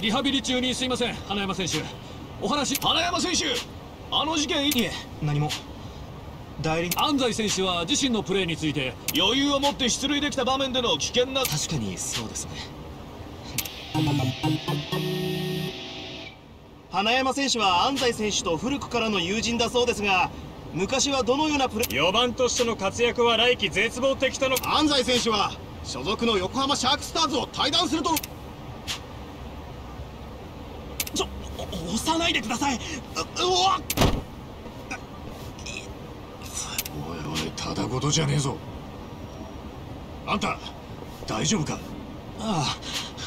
Speaker 13: リハビリ中にすいません。花山選手。お話。
Speaker 1: 花山選手。あの事件いえ
Speaker 14: 何も。代理。
Speaker 13: 安西選手は自身のプレーについて
Speaker 1: 余裕を持って出塁できた場面での危険な。
Speaker 14: 確かにそうですね。花山選手は安西選手と古くからの友人だそうですが昔はどのようなプレ
Speaker 15: 4番としての活躍は来季絶望的との。
Speaker 14: 安西選手は所属の横浜シャークスターズを退団するとちょ押さないでください。ううわ
Speaker 2: おいおいただごとじゃねえぞ。あんた大丈夫か？
Speaker 14: あ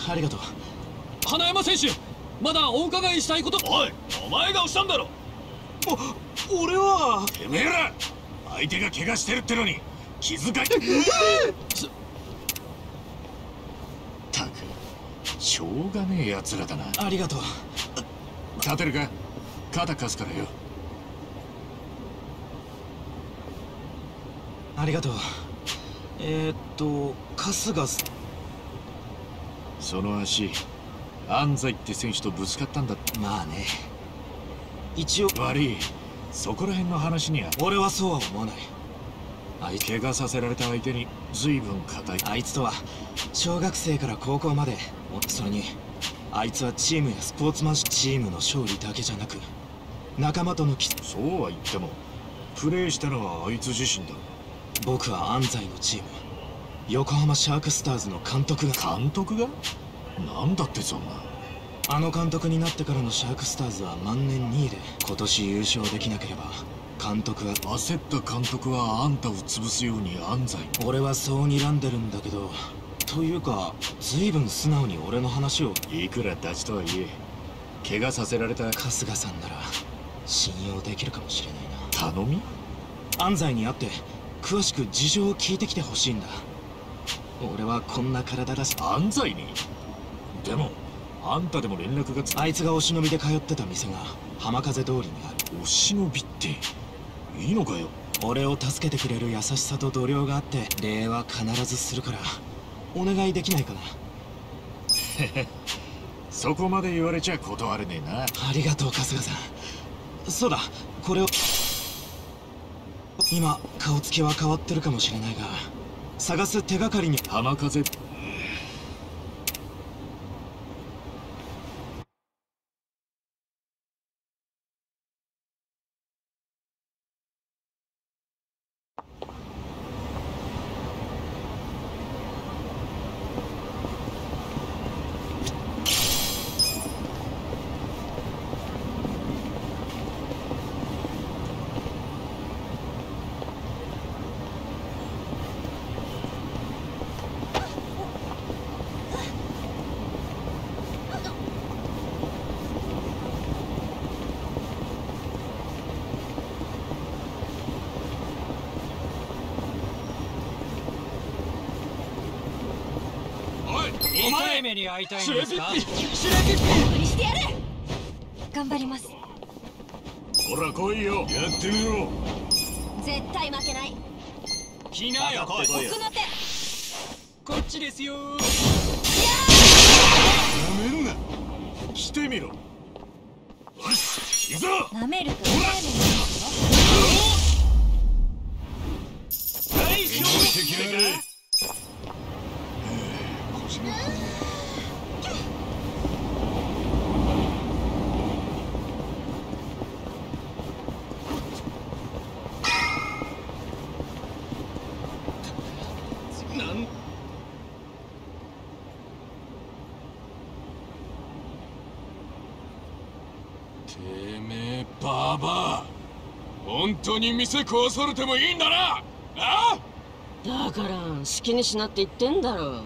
Speaker 14: あありがとう。
Speaker 13: 花山選手まだお伺いしたいこと。
Speaker 1: おいお前が押したんだろ。
Speaker 14: お俺は。
Speaker 2: てめえら相手が怪我してるってのに気遣い。たくしょうがねえ奴らだな
Speaker 16: ありがとう
Speaker 2: 立てるか？肩貸すからよ。
Speaker 16: ありがとう。えー、っと春日さ
Speaker 2: その足安西って選手とぶつかったんだ。
Speaker 16: まあね。一応。
Speaker 2: 悪い。そこら辺の話には。
Speaker 16: 俺はそうは思わない。
Speaker 2: あい怪我させられた相手に随分硬い。
Speaker 16: あいつとは小学生から高校までそれにあいつはチームやスポーツマンシチームの勝利だけじゃなく仲間との
Speaker 2: そうは言ってもプレーしたのはあいつ自身だ。
Speaker 16: 僕は安西のチーム横浜シャークスターズの監督が。
Speaker 2: 監督が？なんだってそんな。
Speaker 16: あの監督になってからのシャークスターズは万年2位で今年優勝できなければ監督は
Speaker 2: 焦った監督はあんたを潰すように安西。
Speaker 16: 俺はそう睨んでるんだけどというか随分素直に俺の話を。
Speaker 2: いくらダチとはいえ怪我させられた
Speaker 16: 春日さんなら信用できるかもしれない
Speaker 2: な。頼み？
Speaker 16: 安西に会って詳しく事情を聞いてきてほしいんだ。俺はこんな体だし。
Speaker 2: 安西に？でもあんたでも連絡がつ
Speaker 16: あいつがお忍びで通ってた店が浜風通りにある。
Speaker 2: お忍びっていいのかよ？
Speaker 16: 俺を助けてくれる優しさと度量があって礼は必ずするからお願いできないかな？
Speaker 2: そこまで言われちゃ断れねえな。
Speaker 16: ありがとう春日さん。そうだ。これを今顔つきは変わってるかもしれないが探す手がかりに。
Speaker 2: 浜風
Speaker 1: 痛い目に遭いたいんですか？
Speaker 3: 無理してやる！頑張ります。
Speaker 2: ほら来いよ。
Speaker 9: やってみろ。
Speaker 3: 絶対負けない。
Speaker 1: 来なよ
Speaker 3: 奥の手。
Speaker 1: こっちですよ。
Speaker 9: やめんな。
Speaker 2: 来てみろ。よし行くぞ。
Speaker 3: 舐めると
Speaker 6: 本当に店壊されてもいいんだな？あ？あ
Speaker 17: だから好きにしなって言ってんだろ。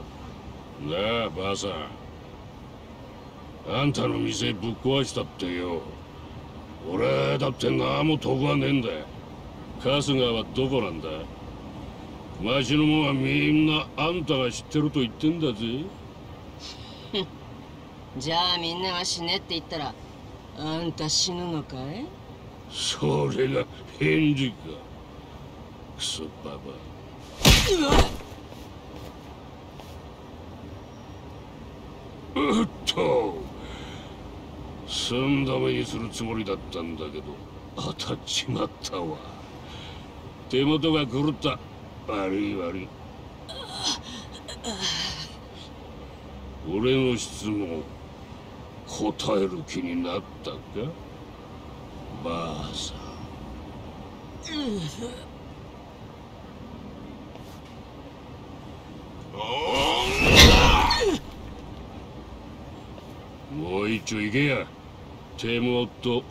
Speaker 18: なあばあさん。あんたの店ぶっ壊したってよ。俺だって何も得はねえんだ春日はどこなんだ？町の者はみんなあんたが知ってると言ってんだぜ。
Speaker 17: じゃあみんなが死ねって言ったらあんた死ぬのかい？
Speaker 18: それが返事か。クソババうっと。寸止めにするつもりだったんだけど。当たっちまったわ。手元が狂った。悪い悪い。俺の質問答える気になったか？ばあさんもう一丁行けや。手もっと。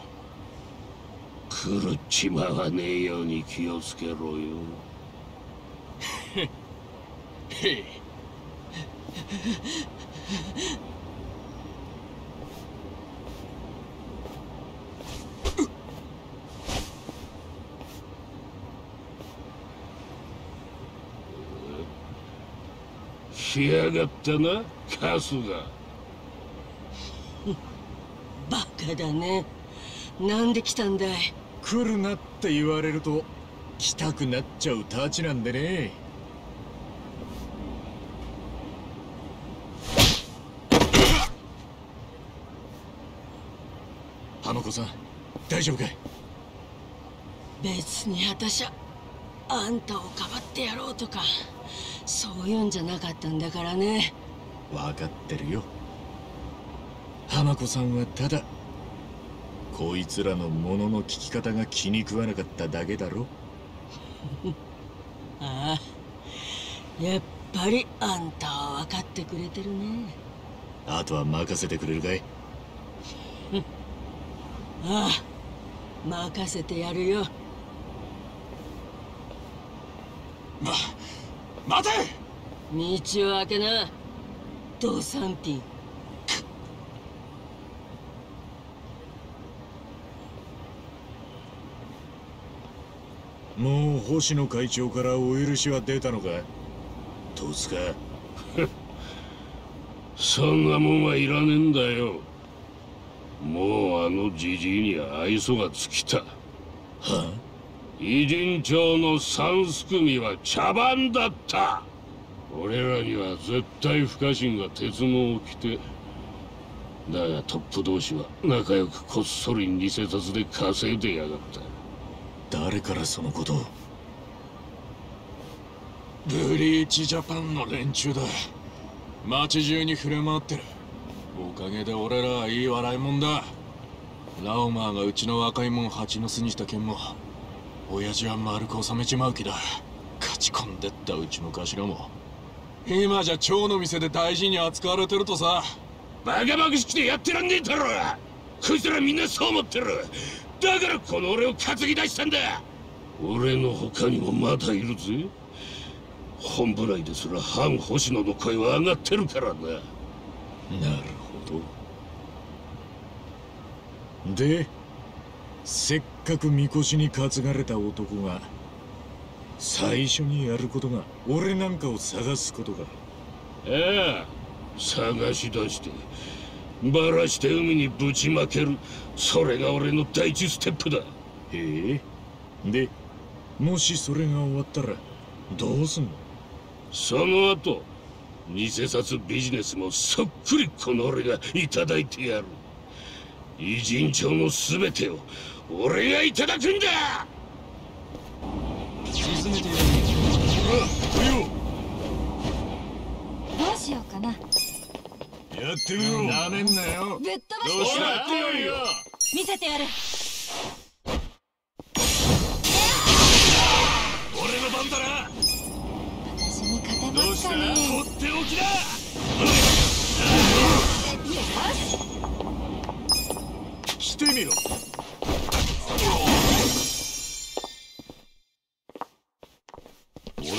Speaker 18: 狂っちまわねえように気をつけろよ。
Speaker 6: へ い
Speaker 18: 来やがったな春日。
Speaker 17: カだね。なんで来たんだい？
Speaker 2: 来るなって言われると来たくなっちゃうたちなんでね。浜子さん大丈夫かい？
Speaker 17: 別に私はあんたをかばってやろうとかそういうんじゃなかったんだからね。
Speaker 2: 分かってるよ。浜子さんはただこいつらの物の聞き方が気に食わなかっただけだろ。
Speaker 17: ああやっぱりあんたは分かってくれてるね。
Speaker 2: あとは任せてくれるかい。
Speaker 17: ああ任せてやるよ
Speaker 6: 待て！
Speaker 17: 道を開けな。ドサンピン
Speaker 2: もう星野会長からお許しは出たのかトスか？
Speaker 18: そんなもんはいらねえんだよ。もうあのじじいには愛想が尽きた。
Speaker 2: は
Speaker 18: 偉人町の三すくみは茶番だった。俺らには絶対不可侵が鉄のを着て。だがトップ同士は仲良くこっそり偽札で稼いでやがった。
Speaker 2: 誰からそのことを？
Speaker 6: ブリーチジャパンの連中だ。街中に触れ回ってる。おかげで俺らはいい笑いもんだ。ラオマーがうちの若いもん蜂の巣にした件も親父は丸く収めちまう気だ。勝ち込んでったうちの頭も。今じゃ蝶の店で大事に扱われてるとさ。
Speaker 18: バカバカしくてやってらんねえだろ！こいつらみんなそう思ってる！だからこの俺を担ぎ出したんだ！俺の他にもまだいるぜ！本部内ですら反星野の声は上がってるからな！
Speaker 2: なるほど。でせっかくみこしに担がれた男が最初にやることが俺なんかを探すことか
Speaker 18: ああ探し出してバラして海にぶちまける。それが俺の第一ステップだ。
Speaker 2: へえ。でもしそれが終わったらどうすんの？
Speaker 18: その後偽札ビジネスもそっくりこの俺がいただいてやる。偉人帳の全てを俺がいただくんだ！
Speaker 1: 沈めてや
Speaker 3: どうしようかな。
Speaker 9: やってみろ
Speaker 2: なめんなよ。
Speaker 3: ぶっ飛ば
Speaker 2: どう
Speaker 3: して
Speaker 2: やってよいよ
Speaker 3: 見せてやる。
Speaker 18: 俺の番だな。
Speaker 3: 私に勝てま
Speaker 18: どうした？
Speaker 3: すかね
Speaker 18: とっておきだ
Speaker 2: 来てみろ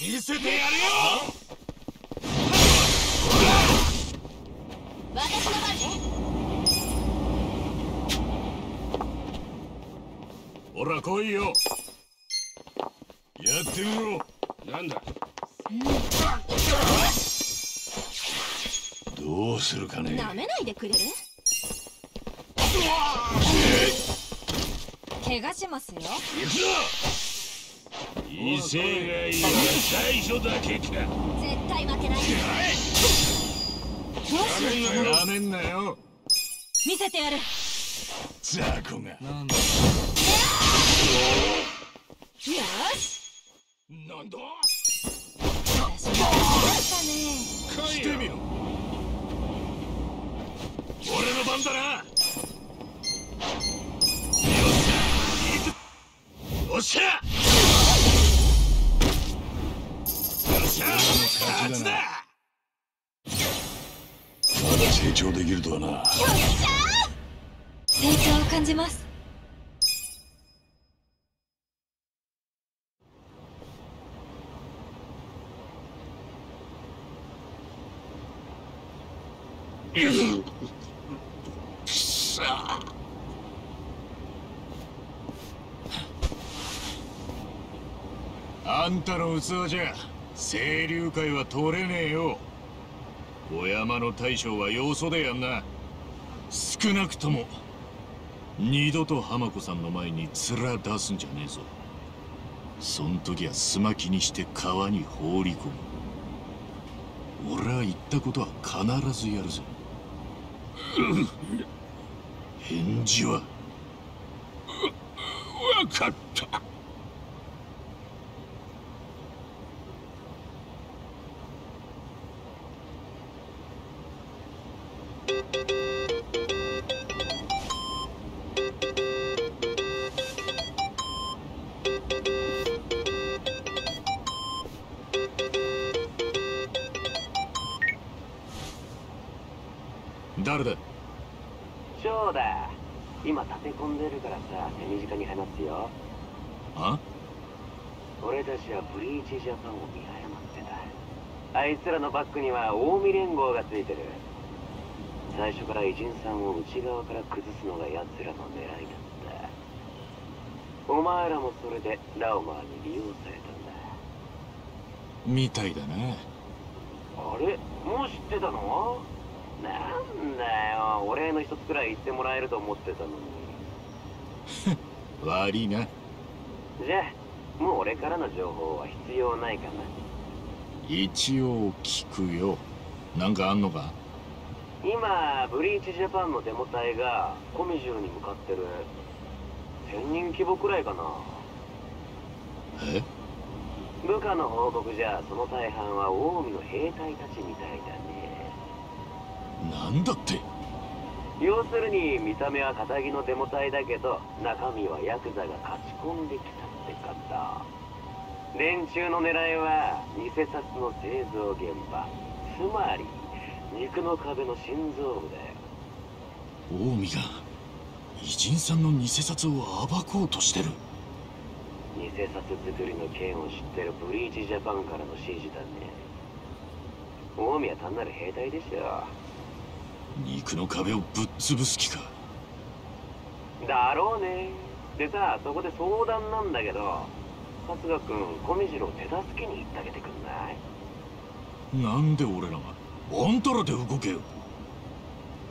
Speaker 18: 見せてやるよ。
Speaker 5: 私の番
Speaker 2: ほら来いよ。
Speaker 9: やってみろ。
Speaker 18: なんだ？
Speaker 9: どうするかね。
Speaker 3: 舐めないでくれる？怪我しますよ
Speaker 18: 行くぞ威勢がいいのは最初だけか
Speaker 5: 絶対負けない
Speaker 3: どうしよ。うかな
Speaker 2: なめんなよ
Speaker 3: 見せてやる。
Speaker 9: 雑魚が。
Speaker 1: なんだ？
Speaker 3: よし
Speaker 18: なんだ
Speaker 2: 来てみろ
Speaker 18: 俺の番だな。よっしゃだ
Speaker 9: まだ。成長できるとはな。
Speaker 3: 成長を感じます。
Speaker 9: くそ
Speaker 2: あんたの器じゃ。清流会は取れねえよ。小山の大将はよそでやんな。少なくとも二度と浜子さんの前に面出すんじゃねえぞ。そん時はすまきにして川に放り込む。俺は言ったことは必ずやるぜ。返事は。
Speaker 9: 分かった。
Speaker 19: ちはブリーチジャパンを見誤ってた。あいつらのバックには近江連合がついてる最初から偉人さんを内側から崩すのが奴らの狙いだったお前らもそれでラオマーに利用されたんだ。
Speaker 2: みたいだな
Speaker 19: あれ？もう知ってたの？なんだよ。お礼の一つくらい言ってもらえると思ってたのに。
Speaker 2: 悪いな。
Speaker 19: じゃあもう俺からの情報は必要ないかな。
Speaker 2: 一応聞くよ。なんかあんのか？
Speaker 19: 今ブリーチジャパンのデモ隊がコミジューに向かってる。1000人規模くらいかな。
Speaker 2: え？
Speaker 19: 部下の報告じゃその大半は近江の兵隊たちみたいだね。
Speaker 2: なんだって？
Speaker 19: 要するに見た目は堅気のデモ隊だけど中身はヤクザが勝ち込んできた連中の狙いは偽札の製造現場。つまり肉の壁の心臓部だよ。
Speaker 2: 近江が偉人さんの偽札を暴こうとしてる。
Speaker 19: 偽札作りの件を知ってるブリーチジャパンからの指示だね。近江は単なる兵隊でしょ。
Speaker 2: 肉の壁をぶっ潰す気か。
Speaker 19: だろうねでさそこで相談なんだけど春日君小次郎手助けに行ってあげてくんない？
Speaker 2: なんで俺らが？あんたらで動けよ。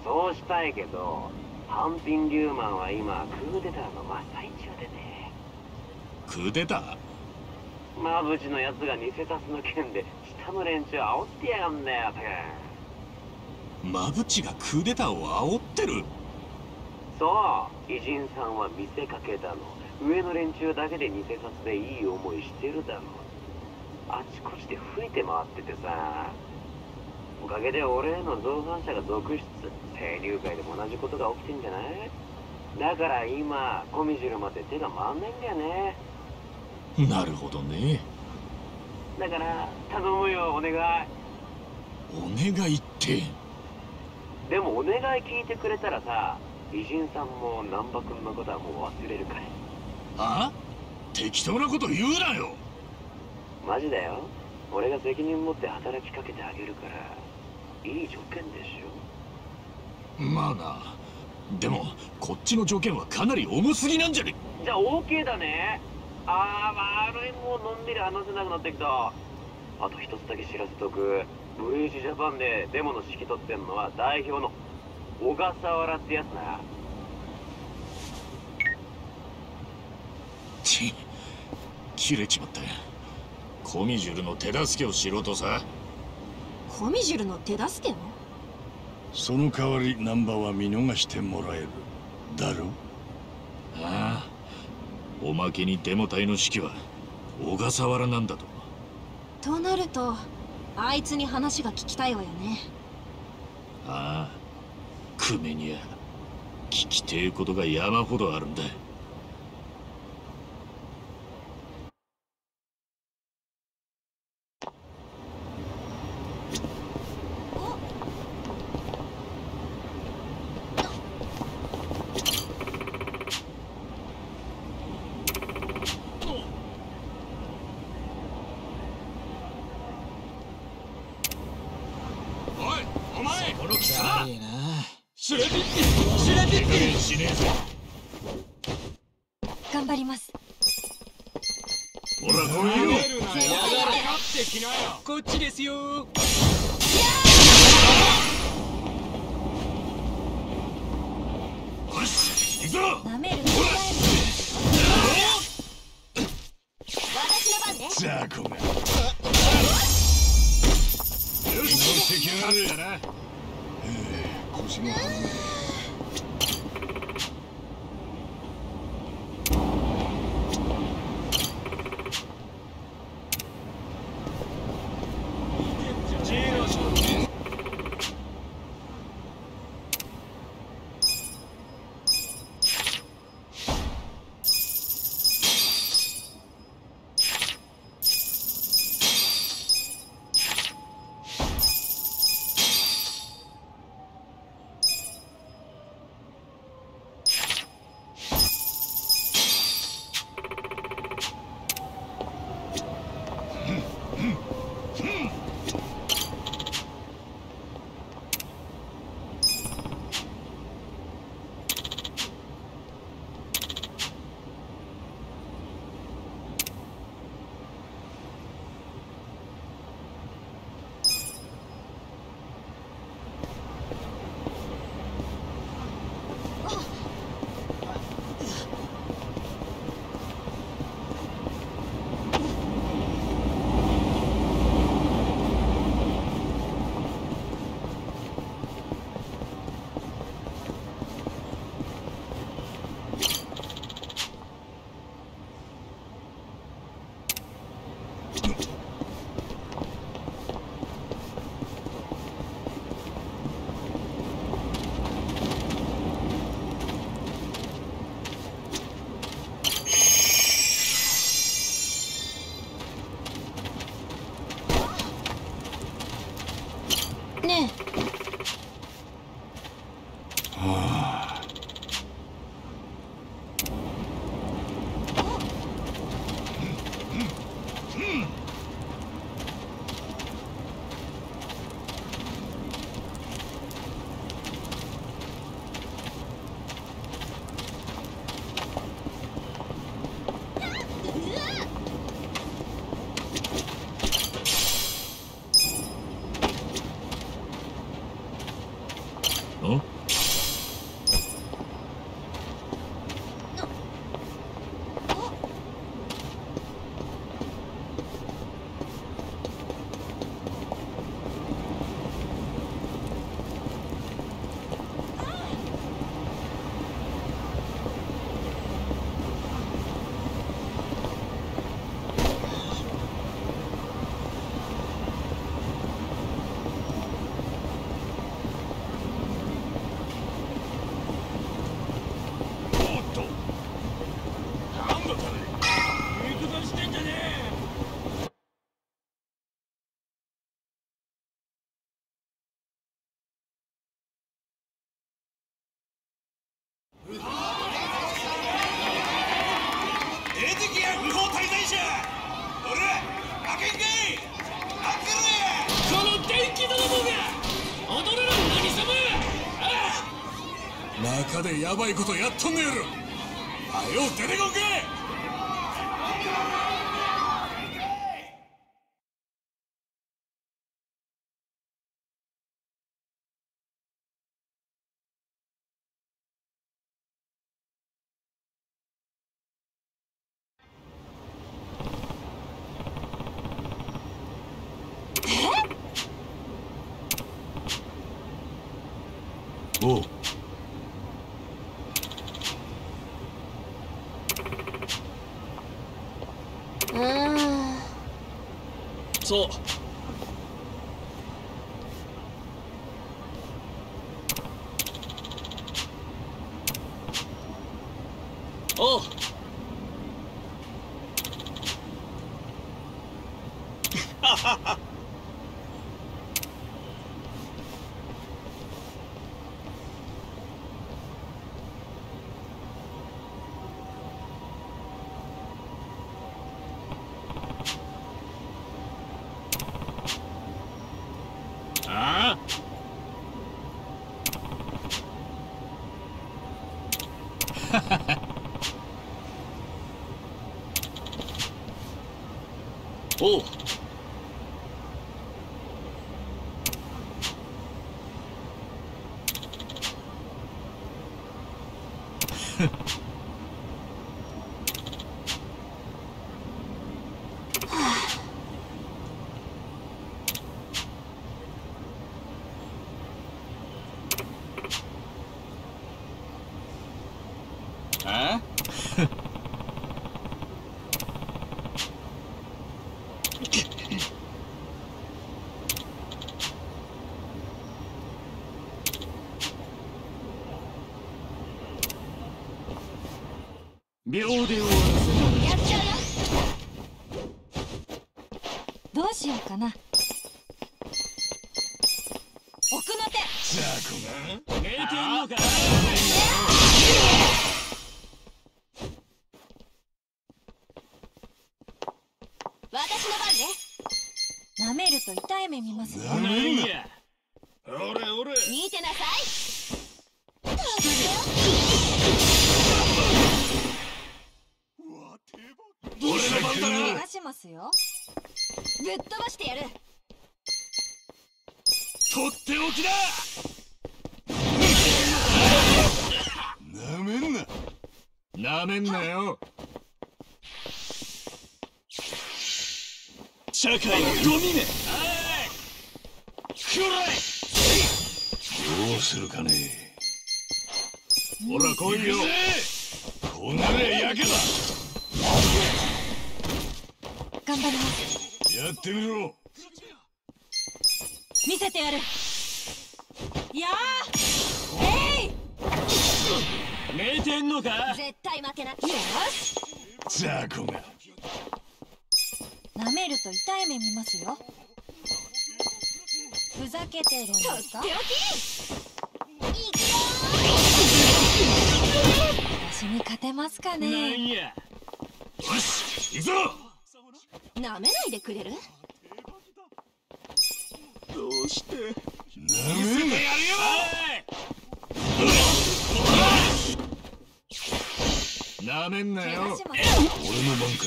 Speaker 19: そうしたいけどハンピン・リューマンは今クーデターの真っ最中でね。
Speaker 2: クーデター？
Speaker 19: マブチのやつが偽札の件で下の連中煽ってやがんだよて。
Speaker 2: マブチがクーデターを煽ってる？
Speaker 19: そう偉人さんは見せかけたの。上の連中だけで偽札でいい思いしてるだろあちこちで吹いて回っててさ。おかげで俺への造反者が続出。清流会でも同じことが起きてんじゃない？だから今コミジルまで手が回んないんだよね。
Speaker 2: なるほどね。
Speaker 19: だから頼むよお願い。
Speaker 2: お願いって？
Speaker 19: でもお願い聞いてくれたらさ偉人さんも難波君のことはもう忘れるから
Speaker 2: あ適当なこと言うなよ！
Speaker 19: マジだよ。俺が責任持って働きかけてあげるからいい条件でし
Speaker 2: まあな。でもこっちの条件はかなり重すぎなんじゃね？
Speaker 19: ょじゃあ OK だね。ああ悪いもうのんびり話せなくなってきた。あと一つだけ知らせとく。ブリーチジャパンでデモの指揮取ってんのは代表の小笠原ってやつな。
Speaker 2: ち切れちまったコミジュルの手助けをしろとさ。
Speaker 12: コミジュルの手助けを
Speaker 9: その代わりナンバーは見逃してもらえる。だろ
Speaker 2: ああ。おまけにデモ隊の指揮は小笠原なんだと。
Speaker 12: となるとあいつに話が聞きたいわよね。
Speaker 2: ああ聞きてえことが山ほどあるんだ。
Speaker 1: おいお前その貴様
Speaker 3: シュレビッ
Speaker 2: キシュレビ
Speaker 9: ッキしねえぞ頑張ります。ほら来いよ。こっちですよ。
Speaker 2: よし行くぞ
Speaker 3: 舐める。私の番ね
Speaker 2: じゃ
Speaker 20: あごめん。
Speaker 9: よし。敵がある
Speaker 2: やな She まいことやっとんねやろ。はよ出てこんかおう
Speaker 21: うーん
Speaker 1: そうおう
Speaker 2: ああ
Speaker 21: おう
Speaker 22: あ
Speaker 2: 秒で終
Speaker 1: 社会のゴミめ
Speaker 9: どうするかね。
Speaker 2: ほら来いよ。
Speaker 9: こうなやけだ
Speaker 3: 頑張ります。
Speaker 9: やってみろ。
Speaker 3: 見せてやる。やーえい。
Speaker 2: 寝てんのか？
Speaker 5: 絶対負けない。よし。
Speaker 9: ザコが
Speaker 3: ると痛い目見ますよ。ふざけてるんですか？
Speaker 5: とっておきいくよ
Speaker 3: 私に勝てますか
Speaker 2: なん
Speaker 3: ね？
Speaker 2: やよし行くぞ。
Speaker 5: なめないでくれる？
Speaker 1: どうして？
Speaker 9: なめんな。
Speaker 2: なめんなよ。
Speaker 9: 俺の番か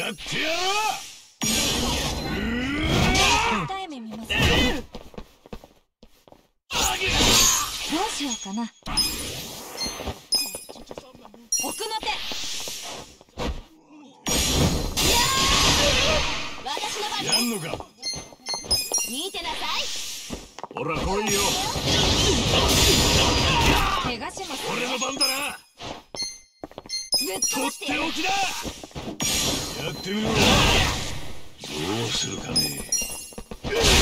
Speaker 9: やってや
Speaker 3: 痛い目見ますよどうしようかな。
Speaker 5: 奥の手。
Speaker 9: やんのか。
Speaker 5: 見てなさい。
Speaker 2: ほら来いよ。
Speaker 3: 怪我します
Speaker 2: 俺の番だな。とっ
Speaker 5: て
Speaker 2: おきだ。
Speaker 9: やってみろ。どうするかね。